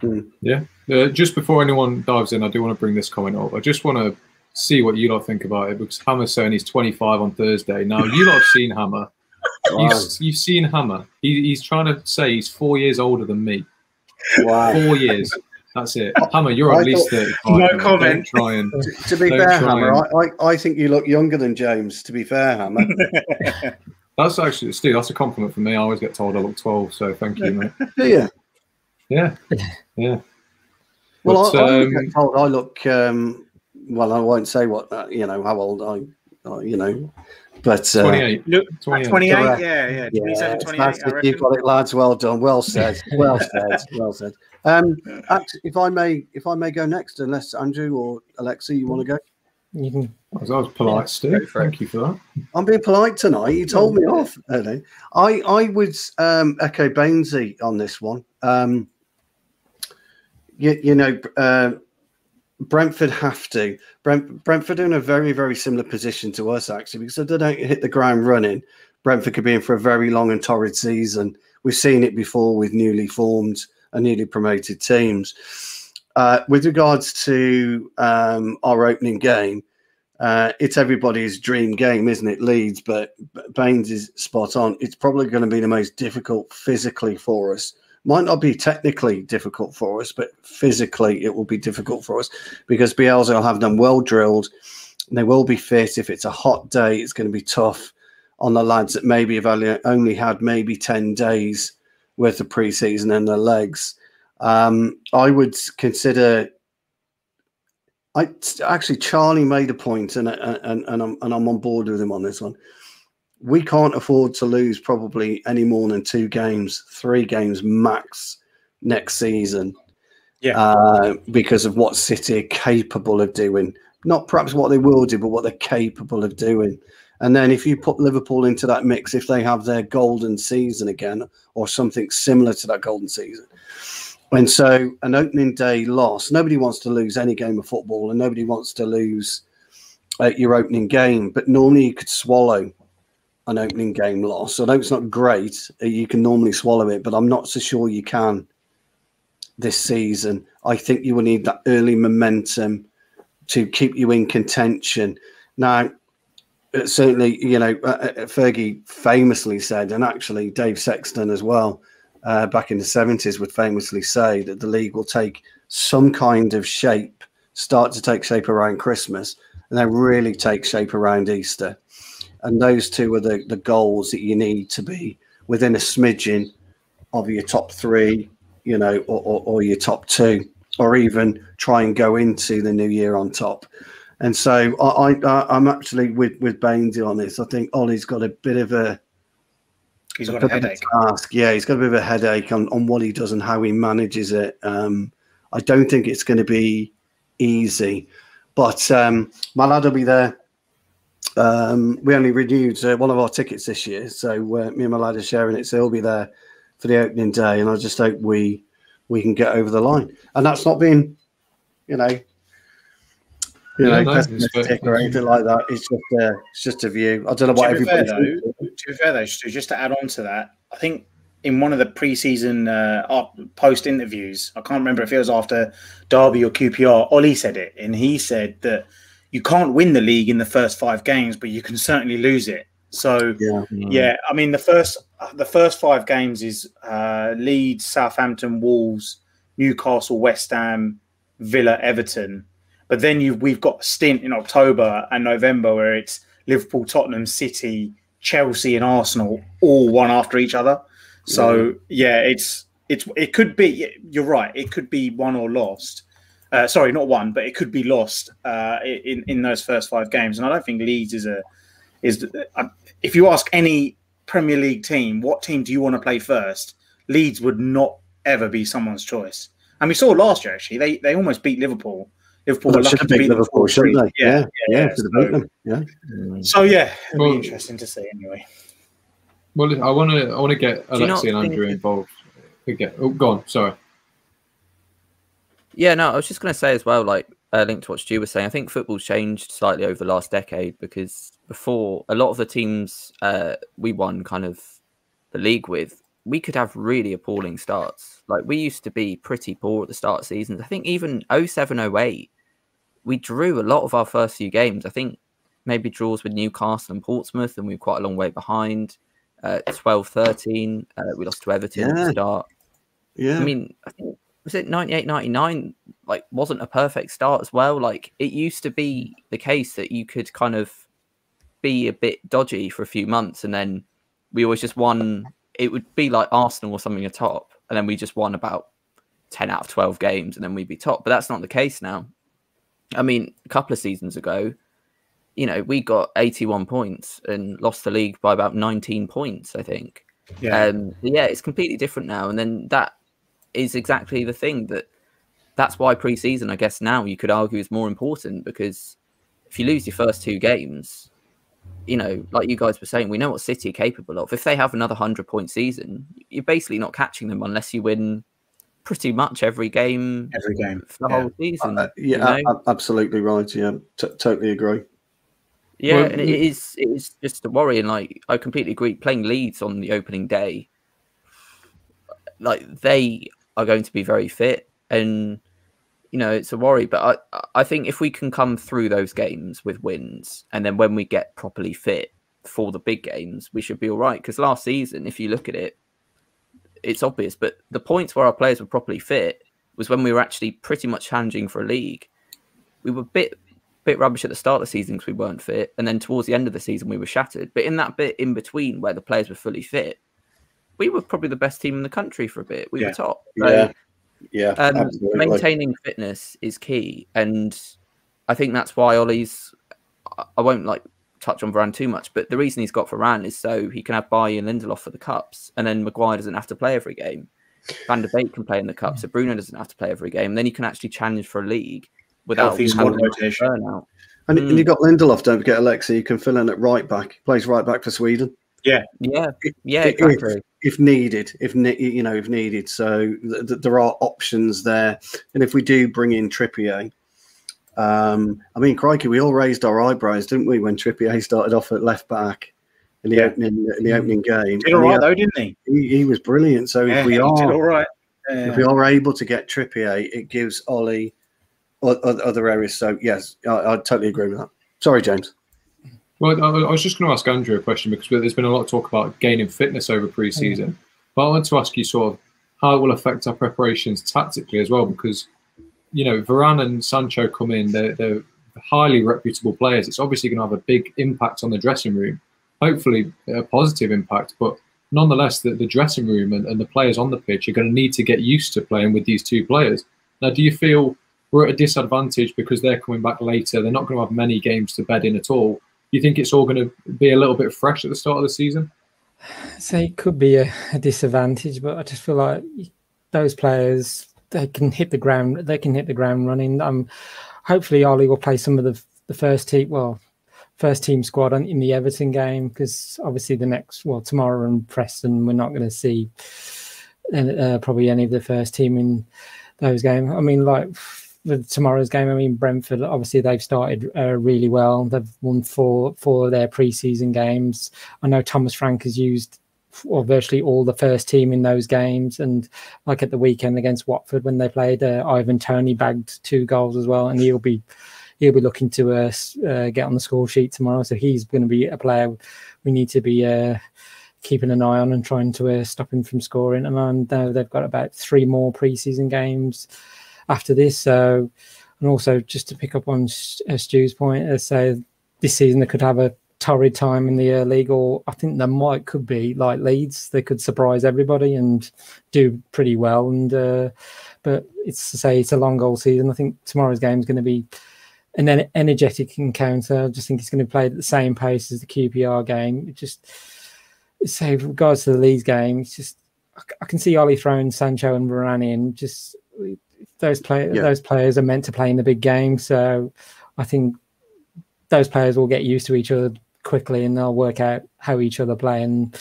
Mm. Yeah. Uh, just before anyone dives in, I do want to bring this comment up. I just want to see what you lot think about it because Hammer's saying he's 25 on Thursday. Now you lot have seen Hammer. Wow. You've, you've, seen Hammer. He, he's trying to say he's four years older than me. Wow. Four years. That's it. Hammer, you're at least 35. No comment. try and, to, to be fair, Hammer, and... I, I, think you look younger than James, to be fair, Hammer. *laughs* that's actually, Steve, that's a compliment for me. I always get told I look 12, so thank you, mate. *laughs* Do you? Yeah. Yeah. Well, but, I, I um, get told I look, um, well, I won't say what, uh, you know, how old I, uh, you know, but uh, 28. Look, 28. 28 yeah, yeah. 27, 28. You've got it, lads. Well done. Well said. *laughs* Well said. Well said. Um, if I may, if I may go next, unless Andrew or Alexi, you want to go? You can. I was polite, Steve. Thank you for that. I'm being polite tonight. You told me off. Early. I I would um, echo Bainesy on this one. Um, you, you know, uh, Brentford have to. Brent, Brentford are in a very very similar position to us actually because if they don't hit the ground running, Brentford could be in for a very long and torrid season. We've seen it before with newly formed and newly promoted teams. Uh, with regards to um, our opening game, uh, it's everybody's dream game, isn't it? Leeds, but Baines is spot on. It's probably going to be the most difficult physically for us. Might not be technically difficult for us, but physically it will be difficult for us because Bielsa will have them well drilled. They will be fit. If it's a hot day, it's going to be tough on the lads that maybe have only only had maybe 10 days worth of preseason and their legs. Um, I would consider. I actually Charlie made a point, and and and I'm and I'm on board with him on this one. We can't afford to lose probably any more than two games, three games max next season. Yeah, uh, because of what City are capable of doing. Not perhaps what they will do, but what they're capable of doing. And then if you put Liverpool into that mix, if they have their golden season again or something similar to that golden season. And so an opening day loss, nobody wants to lose any game of football and nobody wants to lose uh, your opening game. But normally you could swallow an opening game loss. I know it's not great. Uh, you can normally swallow it, but I'm not so sure you can this season. I think you will need that early momentum to keep you in contention. Now, uh, certainly, you know, uh, Fergie famously said, and actually Dave Sexton as well, uh, back in the 70s, would famously say that the league will take some kind of shape, start to take shape around Christmas, and then really take shape around Easter. And those two are the, the goals that you need to be within a smidgen of your top three, you know, or, or, or your top two, or even try and go into the new year on top. And so I, I am actually with with Bainesy on this. I think Ollie's got a bit of a he's got a, a headache. Task. Yeah, he's got a bit of a headache on, on what he does and how he manages it. Um, I don't think it's going to be easy, but um, my lad will be there. Um, we only renewed uh, one of our tickets this year, so uh, me and my lad are sharing it. So he'll be there for the opening day, and I just hope we we can get over the line. And that's not being, you know, you yeah, know, pessimistic or anything like that. It's just a, it's just a view. I don't know what everybody. Fair, though, to be fair, though, just to add on to that, I think in one of the preseason uh, post interviews, I can't remember if it was after Derby or QPR. Ollie said it, and he said that you can't win the league in the first five games, but you can certainly lose it. So yeah, yeah I mean the first the first five games is uh, Leeds, Southampton, Wolves, Newcastle, West Ham, Villa, Everton. But then you we've got a stint in October and November where it's Liverpool, Tottenham, City, Chelsea, and Arsenal all one after each other. So yeah, it's it's it could be. You're right. It could be won or lost. Uh, sorry, not one, but it could be lost uh, in in those first five games. And I don't think Leeds is a is. Uh, if you ask any Premier League team, what team do you want to play first? Leeds would not ever be someone's choice. And we saw last year actually, they they almost beat Liverpool. Liverpool well, were lucky to beat Liverpool, shouldn't they? Yeah, yeah, yeah. yeah, yeah. So, yeah. So yeah, it'll well, be interesting to see anyway. Well, I want to I want to get Alexi and Andrew involved. Again, oh, go on. Sorry. Yeah, no, I was just going to say as well, like uh, linked to what Stu was saying. I think football's changed slightly over the last decade because before a lot of the teams uh, we won kind of the league with, we could have really appalling starts. Like we used to be pretty poor at the start of seasons. I think even 07, 08, we drew a lot of our first few games. I think maybe draws with Newcastle and Portsmouth, and we were quite a long way behind. Uh, 12 13, uh, we lost to Everton yeah. at the start. Yeah. I mean, I think was it 98 99 like wasn't a perfect start as well. Like it used to be the case that you could kind of be a bit dodgy for a few months and then we always just won. It would be like arsenal or something atop and then we just won about 10 out of 12 games and then we'd be top. But that's not the case now. I mean a couple of seasons ago you know we got 81 points and lost the league by about 19 points i think. Yeah. Um, yeah it's completely different now and then that is exactly the thing that that's why preseason, I guess now you could argue is more important because if you lose your first two games, you know, like you guys were saying, we know what City are capable of. If they have another hundred point season, you're basically not catching them unless you win pretty much every game, every game for the yeah. whole season. Uh, yeah, you know? absolutely right. Yeah, T- totally agree. Yeah, well, and it is it is just a worry, and like I completely agree. Playing Leeds on the opening day, like they are going to be very fit, and you know it's a worry. But I I think if we can come through those games with wins, and then when we get properly fit for the big games, we should be all right. Because last season, if you look at it, it's obvious. But the points where our players were properly fit was when we were actually pretty much challenging for a league. We were a bit bit rubbish at the start of the season because we weren't fit, and then towards the end of the season we were shattered. But in that bit in between where the players were fully fit, we were probably the best team in the country for a bit. We yeah. were top. So, yeah, yeah. Um, maintaining fitness is key, and I think that's why Ollie's. I won't like touch on Varane too much, but the reason he's got Varane is so he can have Bailly and Lindelof for the cups, and then Maguire doesn't have to play every game. Van der Beek can play in the cup, so Bruno doesn't have to play every game. Then he can actually challenge for a league without having rotation. Burnout. And, mm. and you've got Lindelof, don't forget Alexi, you can fill in at right back. He plays right back for Sweden. Yeah, yeah, yeah, exactly. If, needed, if ne- you know, if needed. So th- th- there are options there, and if we do bring in Trippier, um, I mean, crikey, we all raised our eyebrows, didn't we, when Trippier started off at left back in the yeah. opening in the opening game? Did all right though, didn't he? he? he? was brilliant. So yeah, if we are all right, yeah. if we are able to get Trippier, it gives Ollie other areas. So yes, I, I totally agree with that. Sorry, James. Well, I was just going to ask Andrew a question because there's been a lot of talk about gaining fitness over pre-season. Mm-hmm. But I want to ask you sort of how it will affect our preparations tactically as well, because you know Varane and Sancho come in; they're, they're highly reputable players. It's obviously going to have a big impact on the dressing room. Hopefully, a positive impact, but nonetheless, the, the dressing room and, and the players on the pitch are going to need to get used to playing with these two players. Now, do you feel we're at a disadvantage because they're coming back later? They're not going to have many games to bed in at all you think it's all going to be a little bit fresh at the start of the season? So it could be a, a disadvantage, but I just feel like those players they can hit the ground. They can hit the ground running. Um, hopefully Ollie will play some of the the first team. Well, first team squad in the Everton game because obviously the next well tomorrow and Preston we're not going to see uh, probably any of the first team in those games. I mean, like with tomorrow's game. I mean, Brentford obviously they've started uh, really well. They've won four four of their preseason games. I know Thomas Frank has used or virtually all the first team in those games, and like at the weekend against Watford when they played, uh, Ivan Toney bagged two goals as well, and he'll be he'll be looking to uh, uh, get on the score sheet tomorrow. So he's going to be a player we need to be uh, keeping an eye on and trying to uh, stop him from scoring. And I know they've got about three more preseason games after this. So, and also just to pick up on uh, Stu's point, uh, say this season they could have a torrid time in the uh, league, or I think there might could be like Leeds. They could surprise everybody and do pretty well. And uh, but it's to say it's a long goal season. I think tomorrow's game is going to be an energetic encounter. I just think it's going to be played at the same pace as the QPR game. It just say with regards to the Leeds game, it's just I can see Ollie throwing Sancho and Varane in. Just those players, yeah. those players are meant to play in the big game. So I think those players will get used to each other quickly, and they'll work out how each other play, and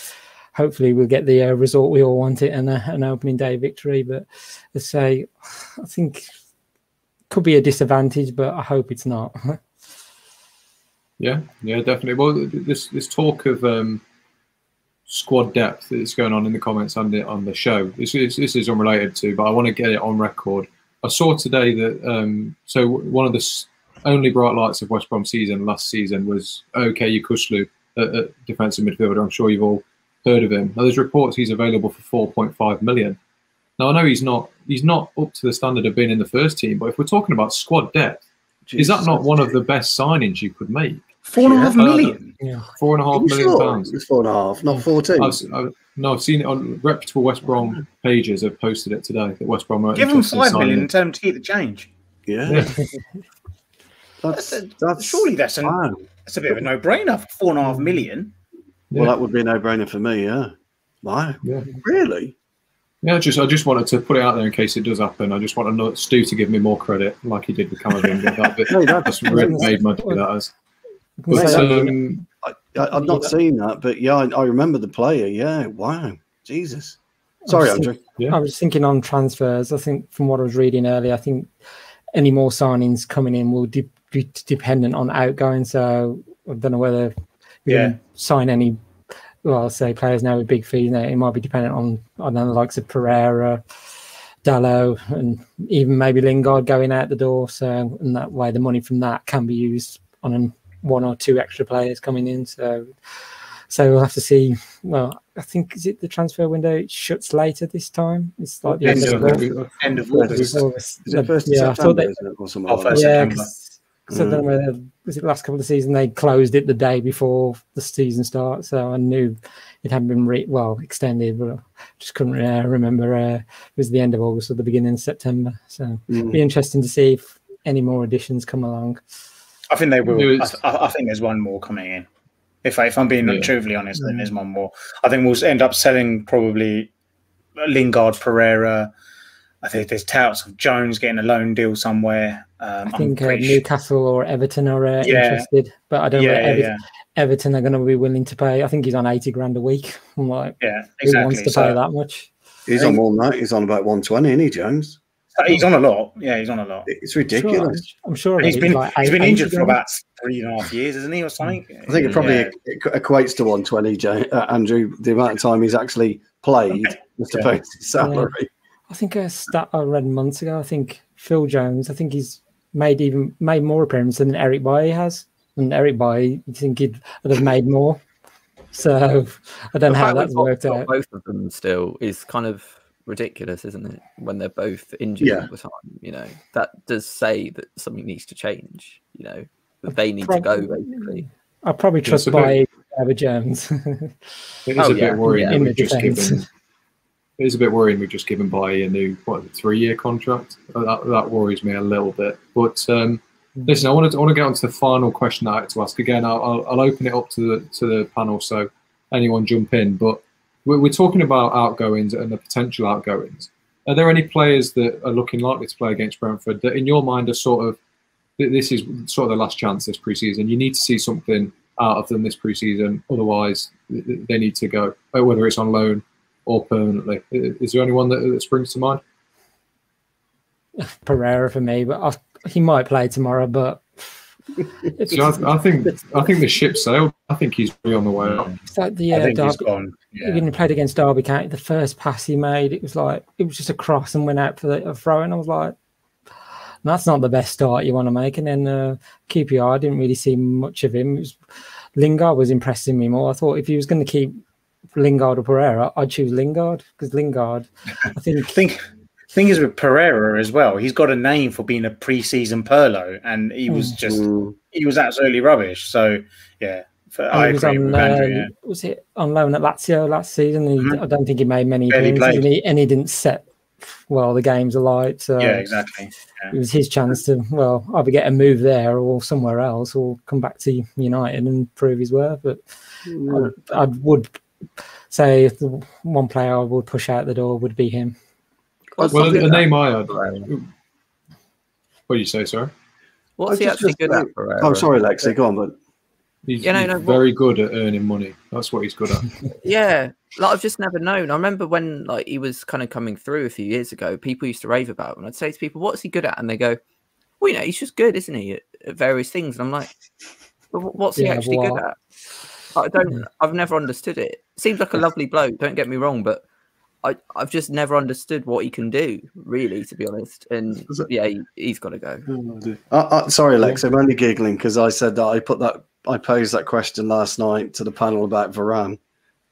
hopefully we'll get the uh, result we all want it and an opening day victory. But let's say, I think could be a disadvantage, but I hope it's not. *laughs* yeah, yeah, definitely. Well, this this talk of um, squad depth that's going on in the comments on the on the show. This is this is unrelated to, but I want to get it on record. I saw today that um, so one of the only bright lights of West Brom season last season was Okay Yokuslu, a, a defensive midfielder. I'm sure you've all heard of him. Now there's reports he's available for 4.5 million. Now I know he's not he's not up to the standard of being in the first team, but if we're talking about squad depth, Jesus. is that not one of the best signings you could make? Four and a half uh, million. Yeah. Four and a half million sure? pounds. It's four and a half, not mm. fourteen. I've, I've, no, I've seen it on reputable West Brom pages. Have posted it today. That West Brom give them five million and tell them to keep the change. Yeah, yeah. *laughs* that's, that's, that's surely that's an, wow. that's a bit of a no-brainer. Four and a half mm. million. Well, that would be a no-brainer for me. Yeah. Wow. Yeah. Really? Yeah, just I just wanted to put it out there in case it does happen. I just want to know Stu to give me more credit, like he did with Camavinga. that bit, *laughs* no, that's really made my that as. But, um, I, have not seen that, but yeah, I, I, remember the player. Yeah, wow, Jesus. Sorry, I Andrew. yeah. I was thinking on transfers. I think from what I was reading earlier, I think any more signings coming in will de- be dependent on outgoing. So I don't know whether we yeah. sign any. Well, I'll say players now with big fees. Now it might be dependent on on the likes of Pereira, Dalot and even maybe Lingard going out the door. So and that way, the money from that can be used on an one or two extra players coming in. So, so we'll have to see. Well, I think is it the transfer window it shuts later this time. It's like the end, end of, August. End of August. August. Is it first yeah, September, I thought they, oh, yeah, so mm. I don't know was it last couple of seasons they closed it the day before the season starts. So I knew it hadn't been re- well extended, but I just couldn't uh, remember. Uh, it was the end of August or the beginning of September. So mm. be interesting to see if any more additions come along. I think they will. I, I, think there's one more coming in. If, I, if I'm being yeah. truthfully honest, then there's mm. one more. I think we'll end up selling probably Lingard, Pereira. I think there's touts of Jones getting a loan deal somewhere. Um, I think uh, Newcastle or Everton are uh, yeah. interested, but I don't yeah, know. Ever- yeah. Everton are going to be willing to pay. I think he's on eighty grand a week. I'm *laughs* like, yeah, exactly. Who wants to so, pay that much? He's on more than that. He's on about one twenty, isn't he, Jones? He's on a lot. Yeah, he's on a lot. It's ridiculous. I'm sure, I'm sure he's been like he's been injured for about three and a half years, isn't he, or something? I think it probably yeah. equates to 120, uh, Andrew. The amount of time he's actually played just to salary. Yeah. I think a stat I read months ago. I think Phil Jones. I think he's made even made more appearances than Eric Bailly has, and Eric Bailly, you think he'd have made more. So I don't know how that's worked out. Both of them still is kind of ridiculous, isn't it? When they're both injured yeah. all the time, you know, that does say that something needs to change. You know, that they need probably, to go basically. I probably trust by Ever Jones. it is oh, a yeah, bit worrying. Yeah. In the just given, it is a bit worrying. We've just given by a new what three year contract. Uh, that, that worries me a little bit. But um, hmm. listen, I want to I want to get on to the final question I had to ask. Again, I'll, I'll, I'll open it up to the to the panel so anyone jump in. But we're, we're talking about outgoings and the potential outgoings. Are there any players that are looking likely to play against Brentford that, in your mind, are sort of this is sort of the last chance this preseason? You need to see something out of them this preseason, otherwise they need to go, uh, whether it's on loan or permanently. Is there anyone that, that springs to mind? Pereira for me, but I, he might play tomorrow. But so I, I, think *laughs* I think the ship sailed. I think he's really on the way up. It's like the uh, I think Derby, he's gone. Yeah. When he played against Derby County, the first pass he made, it was like it was just a cross and went out for the throw, and I was like, that's not the best start you want to make. And then uh, QPR, I didn't really see much of him. Was, Lingard was impressing me more. I thought if he was going to keep Lingard or Pereira, I'd choose Lingard because Lingard, I think. *laughs* think thing is with Pereira as well, he's got a name for being a preseason Pirlo, and he was just Mm. he was absolutely rubbish. So yeah, for, I he was agree on, yeah. was it on loan at Lazio last season? He, Mhm. I don't think he made many appearances, and he, and he didn't set well the games alight. So yeah, exactly. it was his chance to well either get a move there or somewhere else, or come back to United and prove his worth. But Mm. I, I would say if the one player I would push out the door would be him. What's Well, the, the name I had. What do you say, sir? What's he actually good think- at? Pereira? Oh, sorry, Lexi. Go on, but He's, Yeah, no, he's no, what- very good at earning money. That's what he's good at. *laughs* *laughs* Yeah, like I've just never known. I remember when like he was kind of coming through a few years ago. People used to rave about him, and I'd say to people, "What's he good at?" And they go, "Well, you know, he's just good, isn't he, at, at various things?" And I'm like, "But what's he Yeah, actually good at?" I don't. I've never understood it. Seems like a lovely bloke. Don't get me wrong, but I I've just never understood what he can do. Really, to be honest. And yeah, he, he's got to go. Uh, uh, sorry, Alex, I'm only giggling because I said that I put that I posed that question last night to the panel about Varane.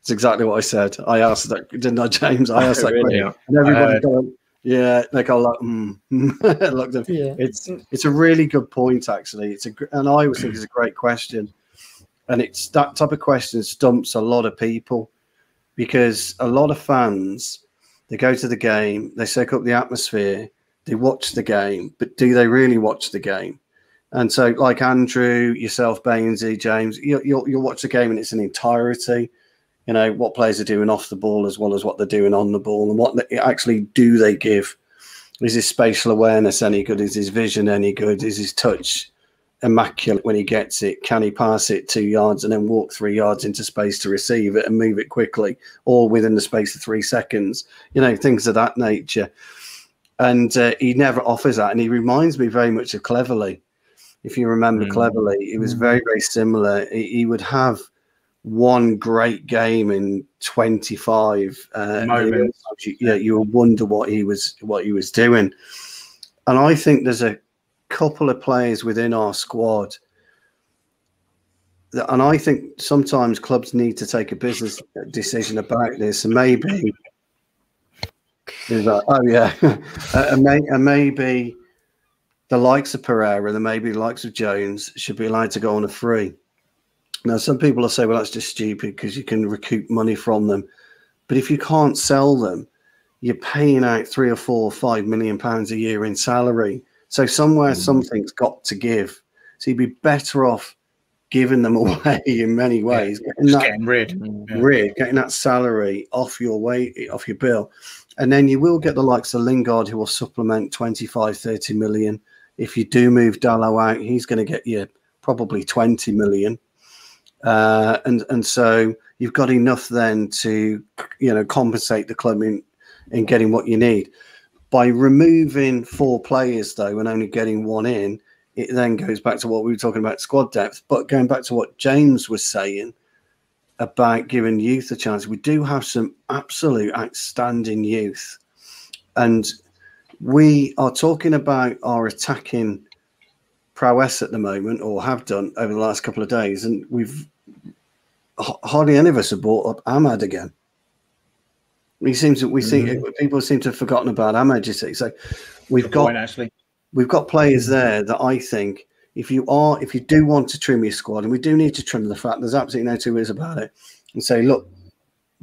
It's exactly what I said. I asked that, didn't I, James? I *laughs* asked that Really? question, Yeah. and everybody Uh, go, yeah, they go like, mm. *laughs* looked at Yeah. it's it's a really good point actually. It's a and I always think it's a great question, and it's that type of question stumps a lot of people because a lot of fans they go to the game, they soak up the atmosphere, they watch the game, but do they really watch the game? And so, like Andrew, yourself, Bainesy, James, you, you'll you'll watch the game in its an entirety. You know what players are doing off the ball as well as what they're doing on the ball, and what they, actually do they give is his spatial awareness any good? Is his vision any good? Is his touch immaculate when he gets it? Can he pass it two yards and then walk three yards into space to receive it and move it quickly, all within the space of three seconds? You know, things of that nature. And uh, he never offers that. And he reminds me very much of Cleverley. If you remember Mm. Cleverley, it was very, very similar. He, he would have one great game in 25 uh, Moments. you, yeah you would wonder what he was what he was doing and i think there's a couple of players within our squad that, and i think sometimes clubs need to take a business decision about this and maybe that, oh yeah *laughs* Uh, and, may, and maybe the likes of pereira and maybe the likes of jones should be allowed to go on a free now, some people will say, well, that's just stupid because you can recoup money from them. But if you can't sell them, you're paying out three or four or five million pounds a year in salary. So somewhere something's got to give. So you'd be better off giving them *laughs* away in many ways, getting Just that getting rid. Mm. Yeah. rid, getting that salary off your way, off your bill. And then you will get the likes of Lingard who will supplement 25, 30 million. If you do move Dalot out, he's going to get you probably 20 million. Uh, and and so you've got enough then to you know compensate the club in, in getting what you need. By removing four players though and only getting one in, it then goes back to what we were talking about squad depth. But going back to what James was saying about giving youth a chance, we do have some absolute outstanding youth, and we are talking about our attacking prowess at the moment, or have done over the last couple of days, and we've hardly any of us have brought up Amad again. We seem to we think people seem to have forgotten about see, so we've Good got point, actually. we've got players there that I think if you are if you do want to trim your squad, and we do need to trim the fat, there's absolutely no two ways about it, and say, look,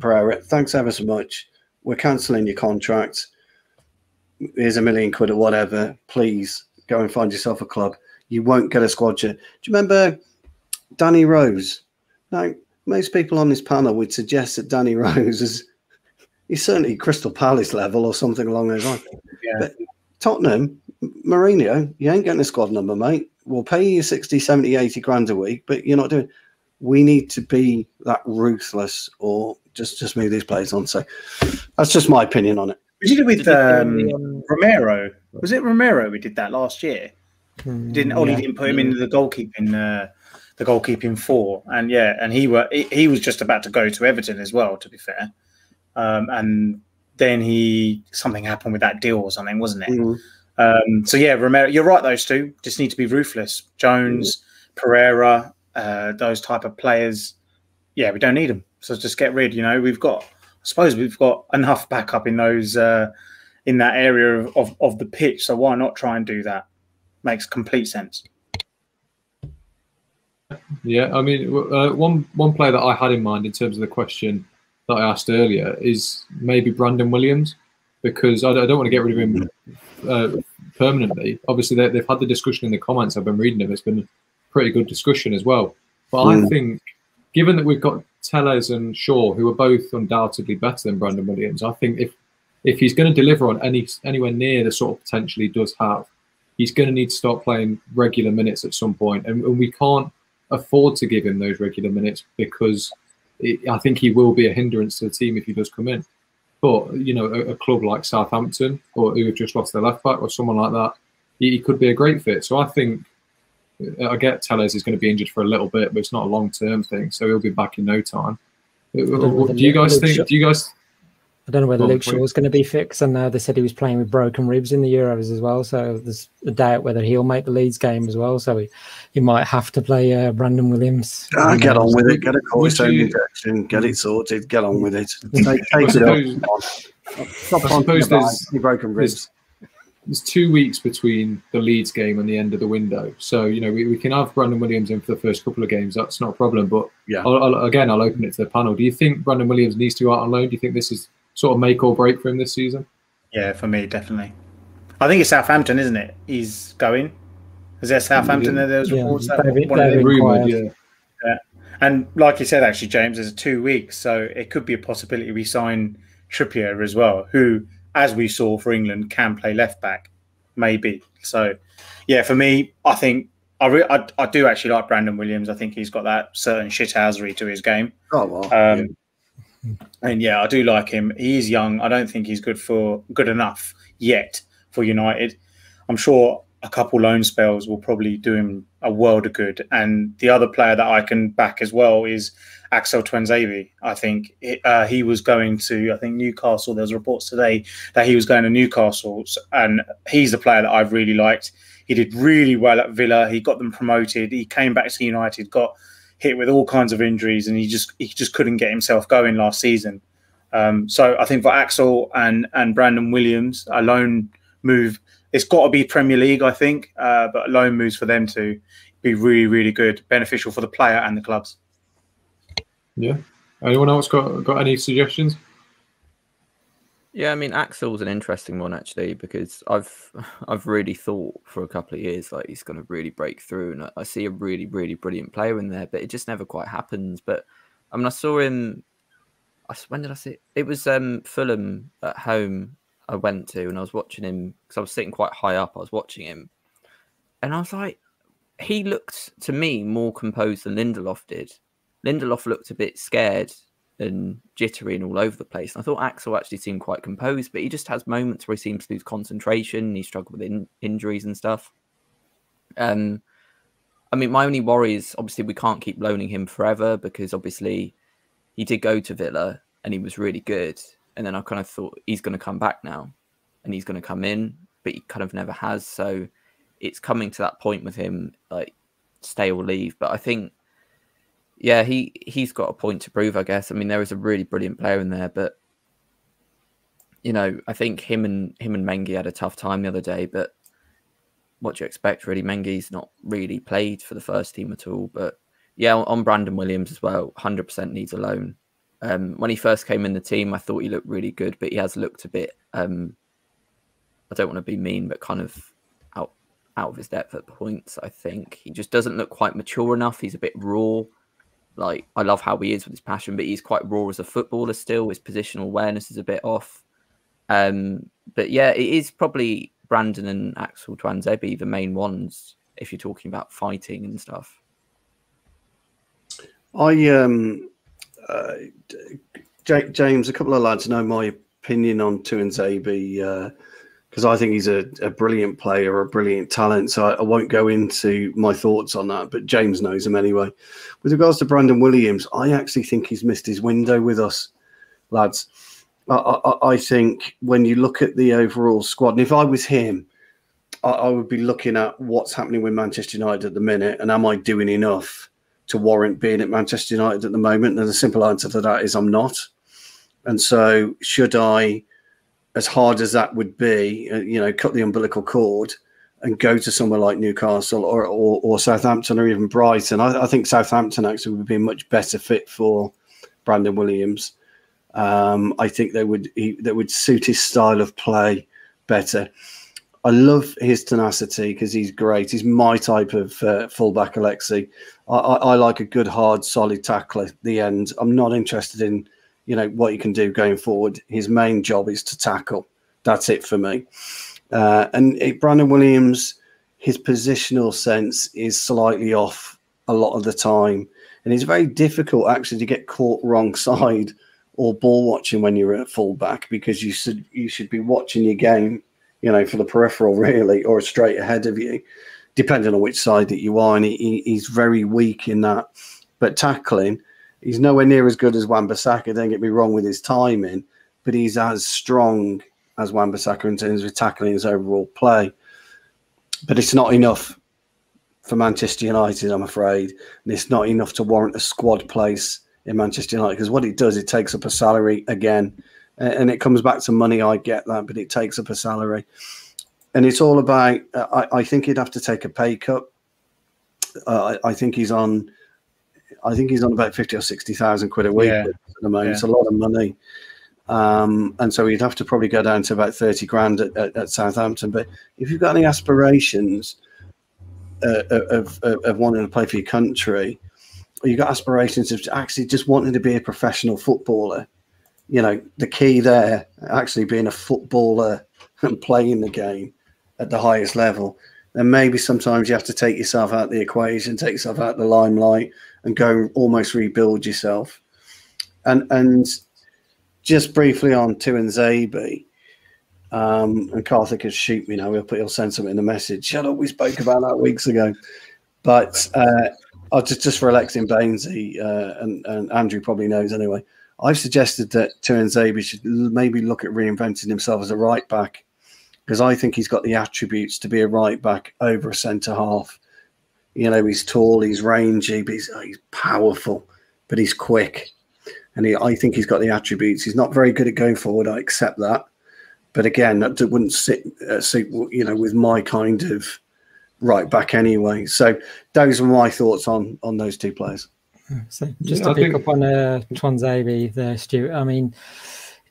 Pereira, thanks ever so much. We're cancelling your contract. Here's a million quid or whatever. Please go and find yourself a club. You won't get a squad. Do you remember Danny Rose? Now, most people on this panel would suggest that Danny *laughs* Rose is he's certainly Crystal Palace level or something along those lines. Yeah. But Tottenham, Mourinho, you ain't getting a squad number, mate. We'll pay you 60, 70, 80 grand a week, but you're not doing we need to be that ruthless or just just move these players on. So that's just my opinion on it. We did it with Did you do um, um, Romero. Was it Romero? We did that last year. Mm, Didn't Ollie yeah. didn't put him into the goalkeeping uh, the goalkeeping four, and yeah, and he were he, he was just about to go to Everton as well. To be fair, um, and then he something happened with that deal or something, wasn't it? Mhm. Um, so yeah, Romero, you're right. Those two just need to be ruthless. Jones, Pereira, uh, those type of players. Yeah, we don't need them. So just get rid. You know, we've got. I suppose we've got enough backup in those uh, in that area of, of, of the pitch. So why not try and do that? Makes complete sense. Yeah, I mean, uh, one one player that I had in mind in terms of the question that I asked earlier is maybe Brandon Williams because I, I don't want to get rid of him uh, permanently. Obviously, they, have had the discussion in the comments. I've been reading them. It's been a pretty good discussion as well. But mm. I think, given that we've got Telles and Shaw, who are both undoubtedly better than Brandon Williams, I think if if he's going to deliver on any anywhere near the sort of potential he does have, he's going to need to start playing regular minutes at some point, and, and we can't afford to give him those regular minutes because it, I think he will be a hindrance to the team if he does come in. But you know, a, a, club like Southampton or who have just lost their left back or someone like that, he, he could be a great fit. So I think uh, I get Telles is going to be injured for a little bit, but it's not a long term thing, so he'll be back in no time. Uh, do you guys think? Do you guys I don't know whether Luke Shaw is going to be fixed. And now they said he was playing with broken ribs in the Euros as well. So there's a doubt whether he'll make the Leeds game as well. So he, he might have to play uh, Brandon Williams. Ah, get on with it. Get a cortisone injection. Get it sorted. Get on with it. Take, take it off. Stop I suppose *laughs* there's, broken ribs. There's two weeks between the Leeds game and the end of the window. So, you know, we, we can have Brandon Williams in for the first couple of games. That's not a problem. But yeah. I'll, I'll, again, I'll open it to the panel. Do you think Brandon Williams needs to go out on loan? Do you think this is sort of make or break for him this season? Yeah, for me, definitely. I think it's Southampton, isn't it? He's going. Is there Southampton? Yeah. There was reports yeah, that one of the rumored, yeah. yeah. And like you said, actually, James, there's two weeks, so it could be a possibility we sign Trippier as well, who, as we saw for England, can play left back, maybe. So, yeah, for me, I think I, re- I, I do actually like Brandon Williams. I think he's got that certain shithousery to his game. Oh well. Um, and yeah, I do like him. He's young. I don't think he's good for good enough yet for United. I'm sure a couple loan spells will probably do him a world of good. And the other player that I can back as well is Axel Tuanzebe. I think it, uh, he was going to, I think Newcastle. There's reports today that he was going to Newcastle, and he's a player that I've really liked. He did really well at Villa. He got them promoted. He came back to United, got hit with all kinds of injuries, and he just he just couldn't get himself going last season. Um, so I think for Axel and and Brandon Williams, a loan move. It's got to be Premier League, I think, uh, but loan moves for them to be really, really good, beneficial for the player and the clubs. Yeah. Anyone else got got any suggestions? Yeah, I mean Axel's an interesting one actually because I've *laughs* I've really thought for a couple of years like he's going to really break through, and I, see a really really brilliant player in there, but it just never quite happens. But I mean, I saw him. I, when did I see? It, it was um, Fulham at home. I went to, and I was watching him because I was sitting quite high up. I was watching him, and I was like, he looked to me more composed than Lindelof did. Lindelof looked a bit scared and jittery and all over the place. And I thought Axel actually seemed quite composed, but he just has moments where he seems to lose concentration. he struggled with in- injuries and stuff. Um, I mean, my only worry is obviously we can't keep loaning him forever because obviously he did go to Villa and he was really good. And then I kind of thought he's going to come back now and he's going to come in, but he kind of never has. So it's coming to that point with him, like stay or leave. But I think yeah, he he's got a point to prove, I guess. I mean, there is a really brilliant player in there, but you know, I think him and him and Mengi had a tough time the other day. But what do you expect, really? Mengi's not really played for the first team at all. But yeah, on Brandon Williams as well, hundred percent needs a loan. Um, when he first came in the team, I thought he looked really good, but he has looked a bit. Um, I don't want to be mean, but kind of out out of his depth at points. I think he just doesn't look quite mature enough. He's a bit raw. Like I love how he is with his passion, but he's quite raw as a footballer still. His positional awareness is a bit off. Um, but yeah, it is probably Brandon and Axel Tuanzebe the main ones if you're talking about fighting and stuff. I um, uh, James, a couple of lads know my opinion on Tuanzebe. Uh, because I think he's a, a, brilliant player, a brilliant talent. So I, I, won't go into my thoughts on that, but James knows him anyway. With regards to Brandon Williams, I actually think he's missed his window with us, lads. I, I, I think when you look at the overall squad, and if I was him, I, I would be looking at what's happening with Manchester United at the minute, and am I doing enough to warrant being at Manchester United at the moment? And the simple answer to that is I'm not. And so, should I, as hard as that would be, uh, you know, cut the umbilical cord and go to somewhere like Newcastle or, or, or Southampton or even Brighton? I, I, think Southampton actually would be a much better fit for Brandon Williams. Um, I think they would he, that would suit his style of play better. I love his tenacity because he's great. He's my type of uh, fullback, Alexi. I, I, I, like a good, hard, solid tackler. the end. I'm not interested in, you know, what he can do going forward. His main job is to tackle. That's it for me. Uh, and it, Brandon Williams, his positional sense is slightly off a lot of the time, and it's very difficult actually to get caught wrong *laughs* side or ball watching when you're at fullback because you should you should be watching your game you know, for the peripheral *laughs* really, or straight ahead of you, depending on which side that you are. And he, he's very weak in that. But tackling, he's nowhere near as good as Wan-Bissaka. Don't get me wrong with his timing, but he's as strong as Wan-Bissaka in terms of tackling his overall play. But it's not enough for Manchester United, I'm afraid. And it's not enough to warrant a squad place in Manchester United because what it does, it takes up a salary again and it comes back to money. I get that, but it takes up a salary, and it's all about. I, I think he'd have to take a pay cut. Uh, I, I, think he's on. I think he's on about fifty or sixty thousand quid a week yeah. at the moment. Yeah. It's a lot of money, um, and so he'd have to probably go down to about thirty grand at, at, at Southampton. But if you've got any aspirations uh, of, of, of wanting to play for your country, or you've got aspirations of actually just wanting to be a professional footballer you know, the key there actually being a footballer and playing the game at the highest level, then maybe sometimes you have to take yourself out the equation, take yourself out the limelight, and go almost rebuild yourself. And and just briefly on Tuanzebe, um, and Karthik has shoot me now. He'll put he'll send something in the message. Shut up, we spoke about that weeks ago. But uh, I'll just just for and Bainesy, uh, and, and Andrew probably knows anyway. I've suggested that Tuanzebe should maybe look at reinventing himself as a right back because I think he's got the attributes to be a right back over a centre half. You know, he's tall, he's rangy, but he's, he's powerful, but he's quick. And he, I think he's got the attributes. He's not very good at going forward. I accept that. But again, that wouldn't sit, uh, suit, you know, with my kind of right back anyway. So those are my thoughts on on those two players. So just to I pick think... up on uh, Tuanzebe there, Stuart. I mean,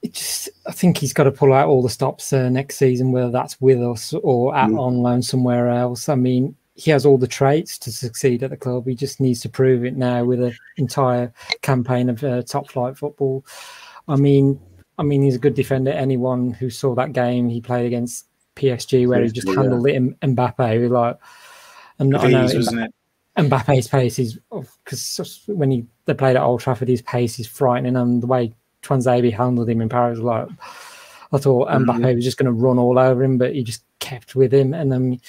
it just I think he's got to pull out all the stops uh, next season, whether that's with us or at mm. on loan somewhere else. I mean, he has all the traits to succeed at the club. He just needs to prove it now with an entire campaign of uh, top flight football. I mean, I mean, he's a good defender. Anyone who saw that game he played against PSG, where he just yeah. handled it in Mbappe, like, and I know, it? Mbappe's pace is because when he they played at Old Trafford, his pace is frightening, and the way Tuanzebe handled him in Paris, like I thought mm-hmm. Mbappe was just going to run all over him, but he just kept with him, and then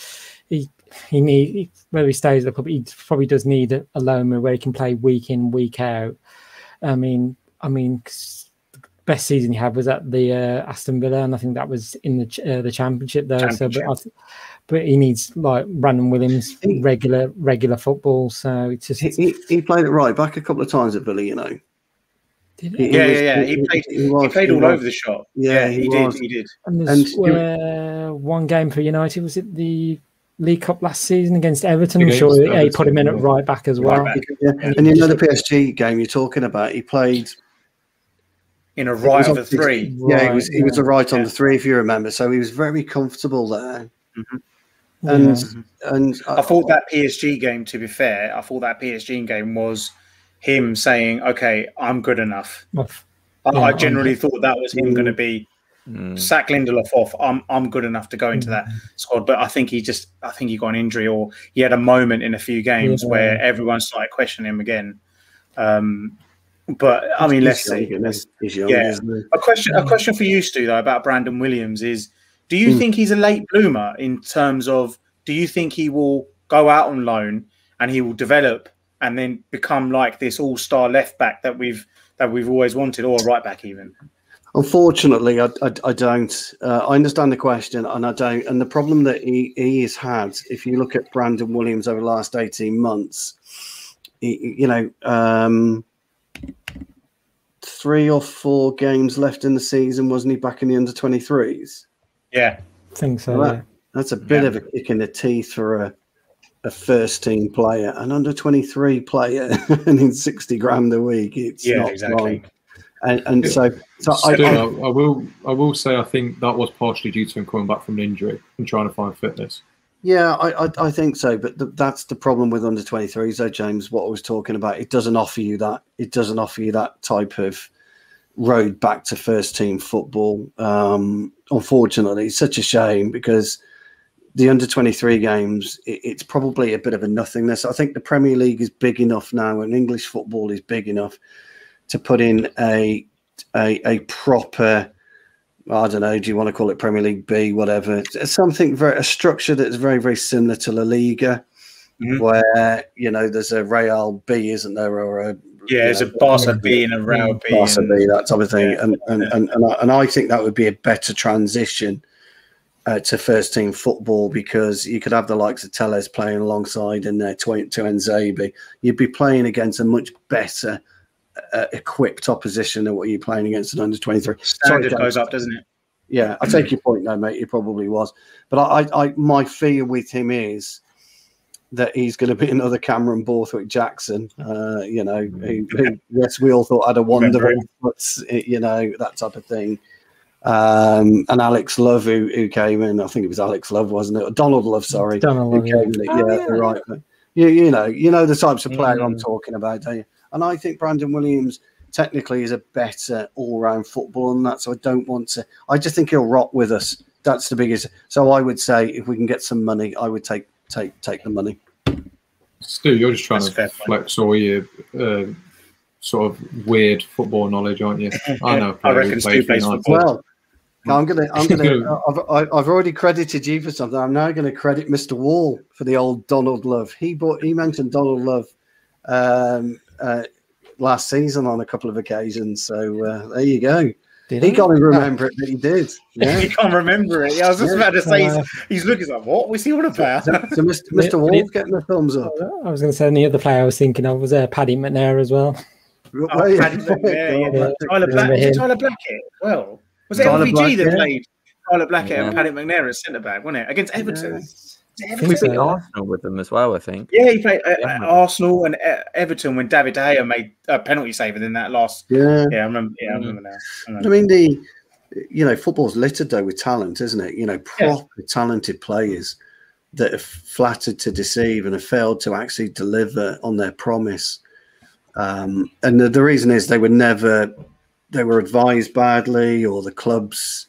he he need where he stays at the club. He probably does need a, a loan where he can play week in week out. I mean, I mean, best season he had was at the uh, Aston Villa, and I think that was in the uh, the Championship there. Championship. So, but but he needs like Brandon Williams regular regular football. So it's just he, he, played it right back a couple of times at Villa, you know. He? He, yeah, was, yeah, yeah, He played. He, was, played all was. over the shop. Yeah, yeah he, did. He did. And there's and, uh, one game for United. Was it the League Cup last season against Everton? I'm sure Everton, he put him in at right back as well. Right back. Yeah. And, and you know the PSG game you're talking about. He played in a right of the three. Yeah, right, he was he was a right on the three, if you remember. So he was very comfortable there. Mm-hmm. And yeah. and I, I thought that PSG game, to be fair, I thought that PSG game was him saying, "Okay, I'm good enough." Yeah, I, I, generally I'm, thought that was him going to be mm. sack Lindelof off. I'm I'm good enough to go into that mm. squad, but I think he just I think he got an injury or he had a moment in a few games yeah. where everyone started questioning him again. Um, but I mean, let's see. yeah. A question, a question for you, Stu, though, about Brandon Williams is: Do you mm. think he's a late bloomer in terms of? Do you think he will go out on loan and he will develop and then become like this all-star left back that we've that we've always wanted, or right back even? Unfortunately, I, I, I don't. Uh, I understand the question, and I don't. And the problem that he, he has had, if you look at Brandon Williams over the last eighteen months, he, you know, um, three or four games left in the season, wasn't he? Back in the under twenty threes. Yeah, I think so. Well, yeah. That's a bit Yeah. of a kick in the teeth for a a first team player, an under twenty three player, *laughs* and in sixty grand a week. It's yeah, not exactly. right. And, and so, so I, Still, I, I, I will. I will say I think that was partially due to him coming back from an injury and trying to find fitness. Yeah, I, I, I think so. But th- that's the problem with under 23s, though, James. What I was talking about, it doesn't offer you that. It doesn't offer you that type of road back to first team football. Um, unfortunately, it's such a shame because the under 23 games, it, it's probably a bit of a nothingness. I think the Premier League is big enough now, and English football is big enough to put in a a, a proper I don't know, do you want to call it Premier League B, whatever? It's something very a structure that's very, very similar to La Liga, Mhm. where you know there's a Real B, isn't there, or a Yeah, there's a Barca B and a Real B. Barca and- B, that type of thing, Yeah. and and, and and I, and I think that would be a better transition uh, to first team football because you could have the likes of Telles playing alongside and there to to Nzabi. You'd be playing against a much better uh, equipped opposition than what you're playing against an under twenty three. Standard goes up, doesn't it? Yeah, I take your point, though, mate. It probably was, but I, I, my fear with him is that he's going to be another Cameron Borthwick Jackson. Uh, you know, who, who, *laughs* yes, we all thought had a wonderful, but *laughs* you know that type of thing. Um, and Alex Love, who, who came in, I think it was Alex Love, wasn't it? Donald Love, sorry, Donald who Love, yeah. came in. Oh, yeah, yeah. you're right. You, you know, you know the types of player I'm Mm. talking about, don't you? And I think Brandon Williams technically is a better all-round footballer than that. So I don't want to. I just think he'll rot with us. That's the biggest. So I would say if we can get some money, I would take take take the money. Stu, you're just trying That's to fair point. flex all your uh, sort of weird football knowledge, aren't you? *laughs* I know. a I player who reckon Stu plays for plays football. Well, I'm gonna I'm gonna *laughs* I've, I- I've already credited you for something. I'm now going to credit Mr. Wall for the old Donald Love. He bought he mentioned Donald Love um, uh, last season on a couple of occasions. So uh, there you go. Did He can't even remember it, but he did. *laughs* Yeah. you can't remember it. Yeah, I was just Yeah. about to say Uh, he's, he's looking like, what was he on about? So, so Mr. Mr. Yeah, Wall getting the thumbs up. I was going to say the other player I was thinking of was uh, Paddy McNair as well. Oh, Paddy *laughs* McNair, yeah. Yeah. Tyler, Black, Remember was it him. Tyler Blackett. Well, was it Tyler LVG Blackett. that played Tyler Blackett Yeah. and Paddy McNair as centre back, wasn't it? Against Everton. Yeah. Was it I Everton? think so, beat. Arsenal with them as well, I think. Yeah, he played uh, Yeah. Arsenal and uh, Everton when David De Gea made a penalty save in that last. Yeah. Yeah, I remember. Yeah, I remember now. I I mean, the you know, football's littered though with talent, isn't it? You know, proper talented players that have flattered to deceive and have failed to actually deliver on their promise. Um, and the, the reason is they were never they were advised badly, or the clubs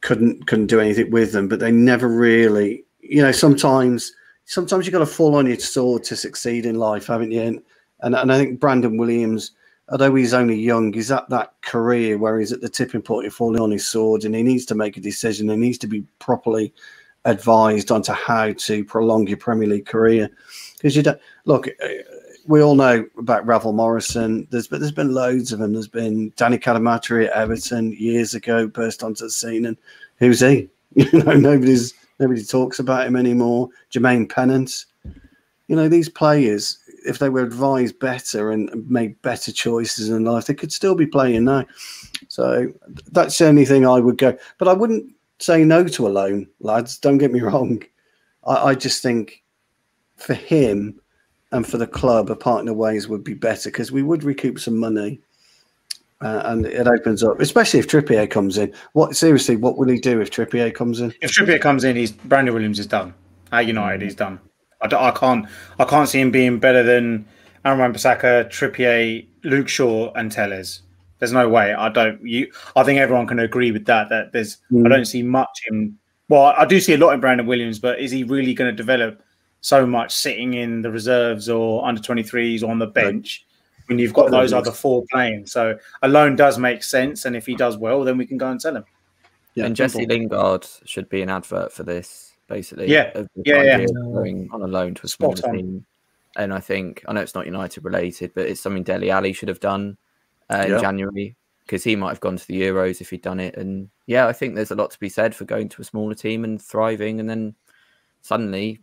couldn't couldn't do anything with them. But they never really, you know, sometimes sometimes you've got to fall on your sword to succeed in life, haven't you? And and, I think Brandon Williams although he's only young, he's at that career where he's at the tipping point of falling on his sword and he needs to make a decision. He needs to be properly advised onto how to prolong your Premier League career. Because you don't look, we all know about Ravel Morrison. There's been, there's been loads of them. There's been Danny Cadamarteri at Everton years ago, burst onto the scene, and who's he? *laughs* You know, nobody's nobody talks about him anymore. Jermaine Pennant. You know, these players, if they were advised better and made better choices in life, they could still be playing now. So that's the only thing I would go. But I wouldn't say no to a loan, lads. Don't get me *laughs* wrong. I, I just think for him and for the club, a partner ways would be better because we would recoup some money. Uh, and it opens up, especially if Trippier comes in. What seriously? What will he do if Trippier comes in? If Trippier comes in, he's Brandon Williams is done. At United, he's done. I, don't- I can't I can't see him being better than Aaron Bissaka, Trippier, Luke Shaw, and Telles. There's no way. I don't. You. I think everyone can agree with that. That there's. I Mm. don't see much in. Well, I do see a lot in Brandon Williams, but is he really going to develop so much sitting in the reserves or under 23s or on the bench when you've got those other four playing? So a loan does make sense, and if he does well, then we can go and sell him. Yeah, and Jesse. Lingard should be an advert for this, basically. Yeah. Yeah, yeah. Going on a loan to a Spot smaller team. And I think I know it's not United related, but it's something Dele Alli should have done uh, Yeah. in January. because he might have gone to the Euros if he'd done it. And yeah, I think there's a lot to be said for going to a smaller team and thriving, and then suddenly you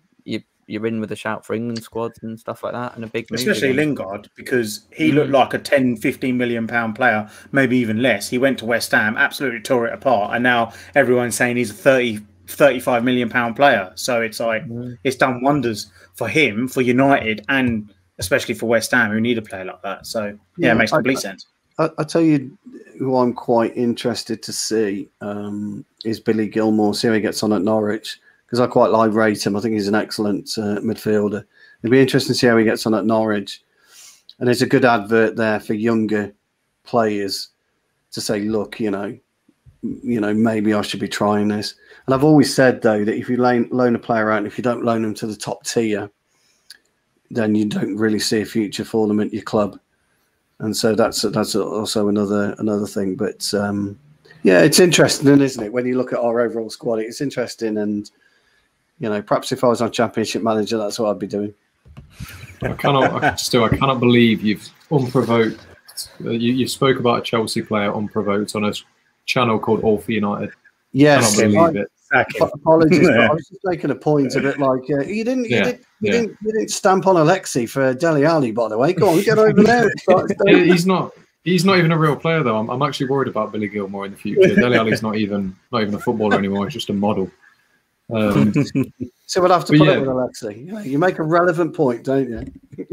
you're in with a shout for England squads and stuff like that, and a big especially Lingard because he mm. looked like a 10, 15 million pound player, maybe even less. He went to West Ham, absolutely tore it apart, and now everyone's saying he's a 30, 35 million pound player. So it's like mm. it's done wonders for him, for United, and especially for West Ham, who need a player like that. So yeah, yeah it makes complete I, sense. I, I, tell you, who I'm quite interested to see um, is Billy Gilmour. See how he gets on at Norwich because I quite like rate him. I think he's an excellent uh, midfielder. It'd be interesting to see how he gets on at Norwich. And there's a good advert there for younger players to say, look, you know, you know, maybe I should be trying this. And I've always said though that if you loan, loan a player out, if you don't loan them to the top tier, then you don't really see a future for them at your club. And so that's that's also another another thing. But um, yeah, it's interesting, isn't it? When you look at our overall squad, it's interesting and you know, perhaps if I was on Championship Manager, that's what I'd be doing. I cannot, still, I cannot believe you've unprovoked. Uh, you, you spoke about a Chelsea player unprovoked on a channel called All for United. Yes, I believe it. Apologies, *laughs* I was just making a point a bit like uh, you didn't, you, yeah, did, you yeah. didn't, you didn't stamp on Alexi for Dele Alli. by the way. Go on, get over there. *laughs* he's not. He's not even a real player, though. I'm, I'm actually worried about Billy Gilmour in the future. Dele Alli's not even not even a footballer anymore. He's just a model. Um, *laughs* so we'll have to put yeah. it with Alexi. You make a relevant point, don't you?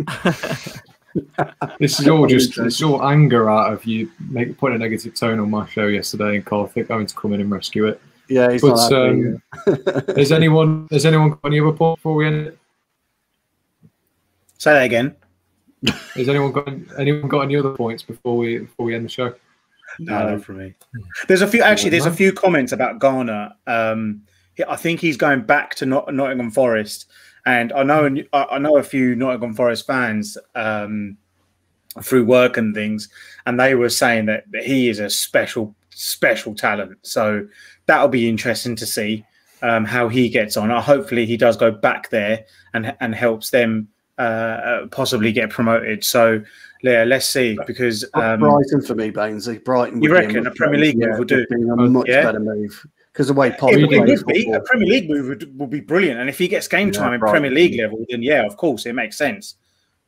*laughs* this is all just this is all anger out of you make putting a negative tone on my show yesterday and Carl Thick having to come in and rescue it. Yeah, he's but, not um, *laughs* has anyone has anyone got any other point before we end it? Say that again. Has anyone got anyone got any other points before we before we end the show? No, no, for me. There's a few actually. There's a few comments about Garner. Um, I think he's going back to Not- Nottingham Forest, and I know I know a few Nottingham Forest fans um, through work and things, and they were saying that, he is a special special talent. So that'll be interesting to see um, how he gets on. Uh, hopefully, he does go back there and and helps them uh, uh possibly get promoted. So yeah, let's see because um, Brighton for me, Bainesy. Brighton. You reckon a Premier League move will do a much yeah? better move because the way Potter it, it would be a Premier League move would, would, be brilliant, and if he gets game time yeah, in Premier League level, then yeah, of course, it makes sense.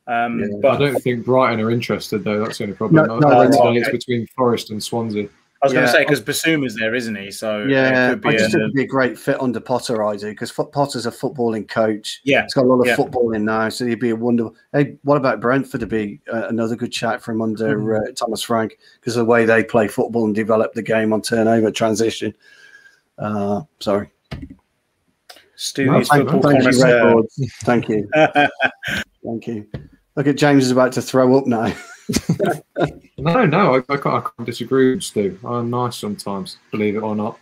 Um, yeah. But I don't think Brighton are interested, though. That's the only problem. No, no, no, it's between Forest and Swansea. I was yeah. going to say because Bissouma's there, isn't he? So yeah, I just think it'd be a great fit under Potter, I do, because Potter's a footballing coach. Yeah, he's got a lot of yeah. football in now, so he'd be a wonderful. Hey, what about Brentford to be uh, another good chat from under mm. uh, Thomas Frank because the way they play football and develop the game on turnover transition. Uh, sorry. Stu no, thank, thank, you, thank you. *laughs* thank you. Look at James is about to throw up now. *laughs* no, no, I, I, can't, I, can't, disagree with Stu. I'm nice sometimes, believe it or not.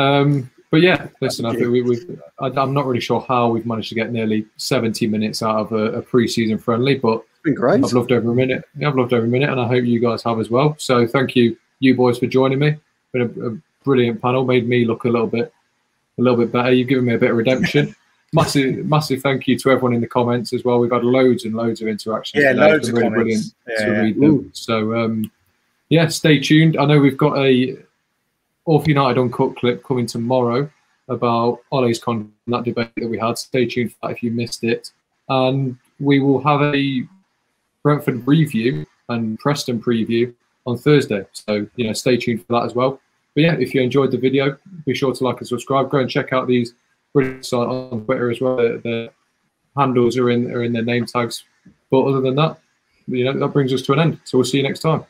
Um, but yeah, listen, I think we, have I, am not really sure how we've managed to get nearly 70 minutes out of a, a pre-season friendly, but it's been great. I've loved every minute. I've loved every minute, and I hope you guys have as well. So thank you, you boys, for joining me. Been a, a brilliant panel. Made me look a little bit, a little bit better. You've given me a bit of redemption. *laughs* massive, massive thank you to everyone in the comments as well. We've had loads and loads of interactions. Yeah, today. loads of really comments. brilliant yeah. them. So um, yeah, stay tuned. I know we've got a Off United Uncut clip coming tomorrow about Ole's con that debate that we had. Stay tuned for that if you missed it. And we will have a Brentford review and Preston preview on Thursday. So, you know, stay tuned for that as well. But yeah, if you enjoyed the video, be sure to like and subscribe. Go and check out these British on Twitter as well. The, the, handles are in are in their name tags. But other than that, you know, that brings us to an end. So we'll see you next time.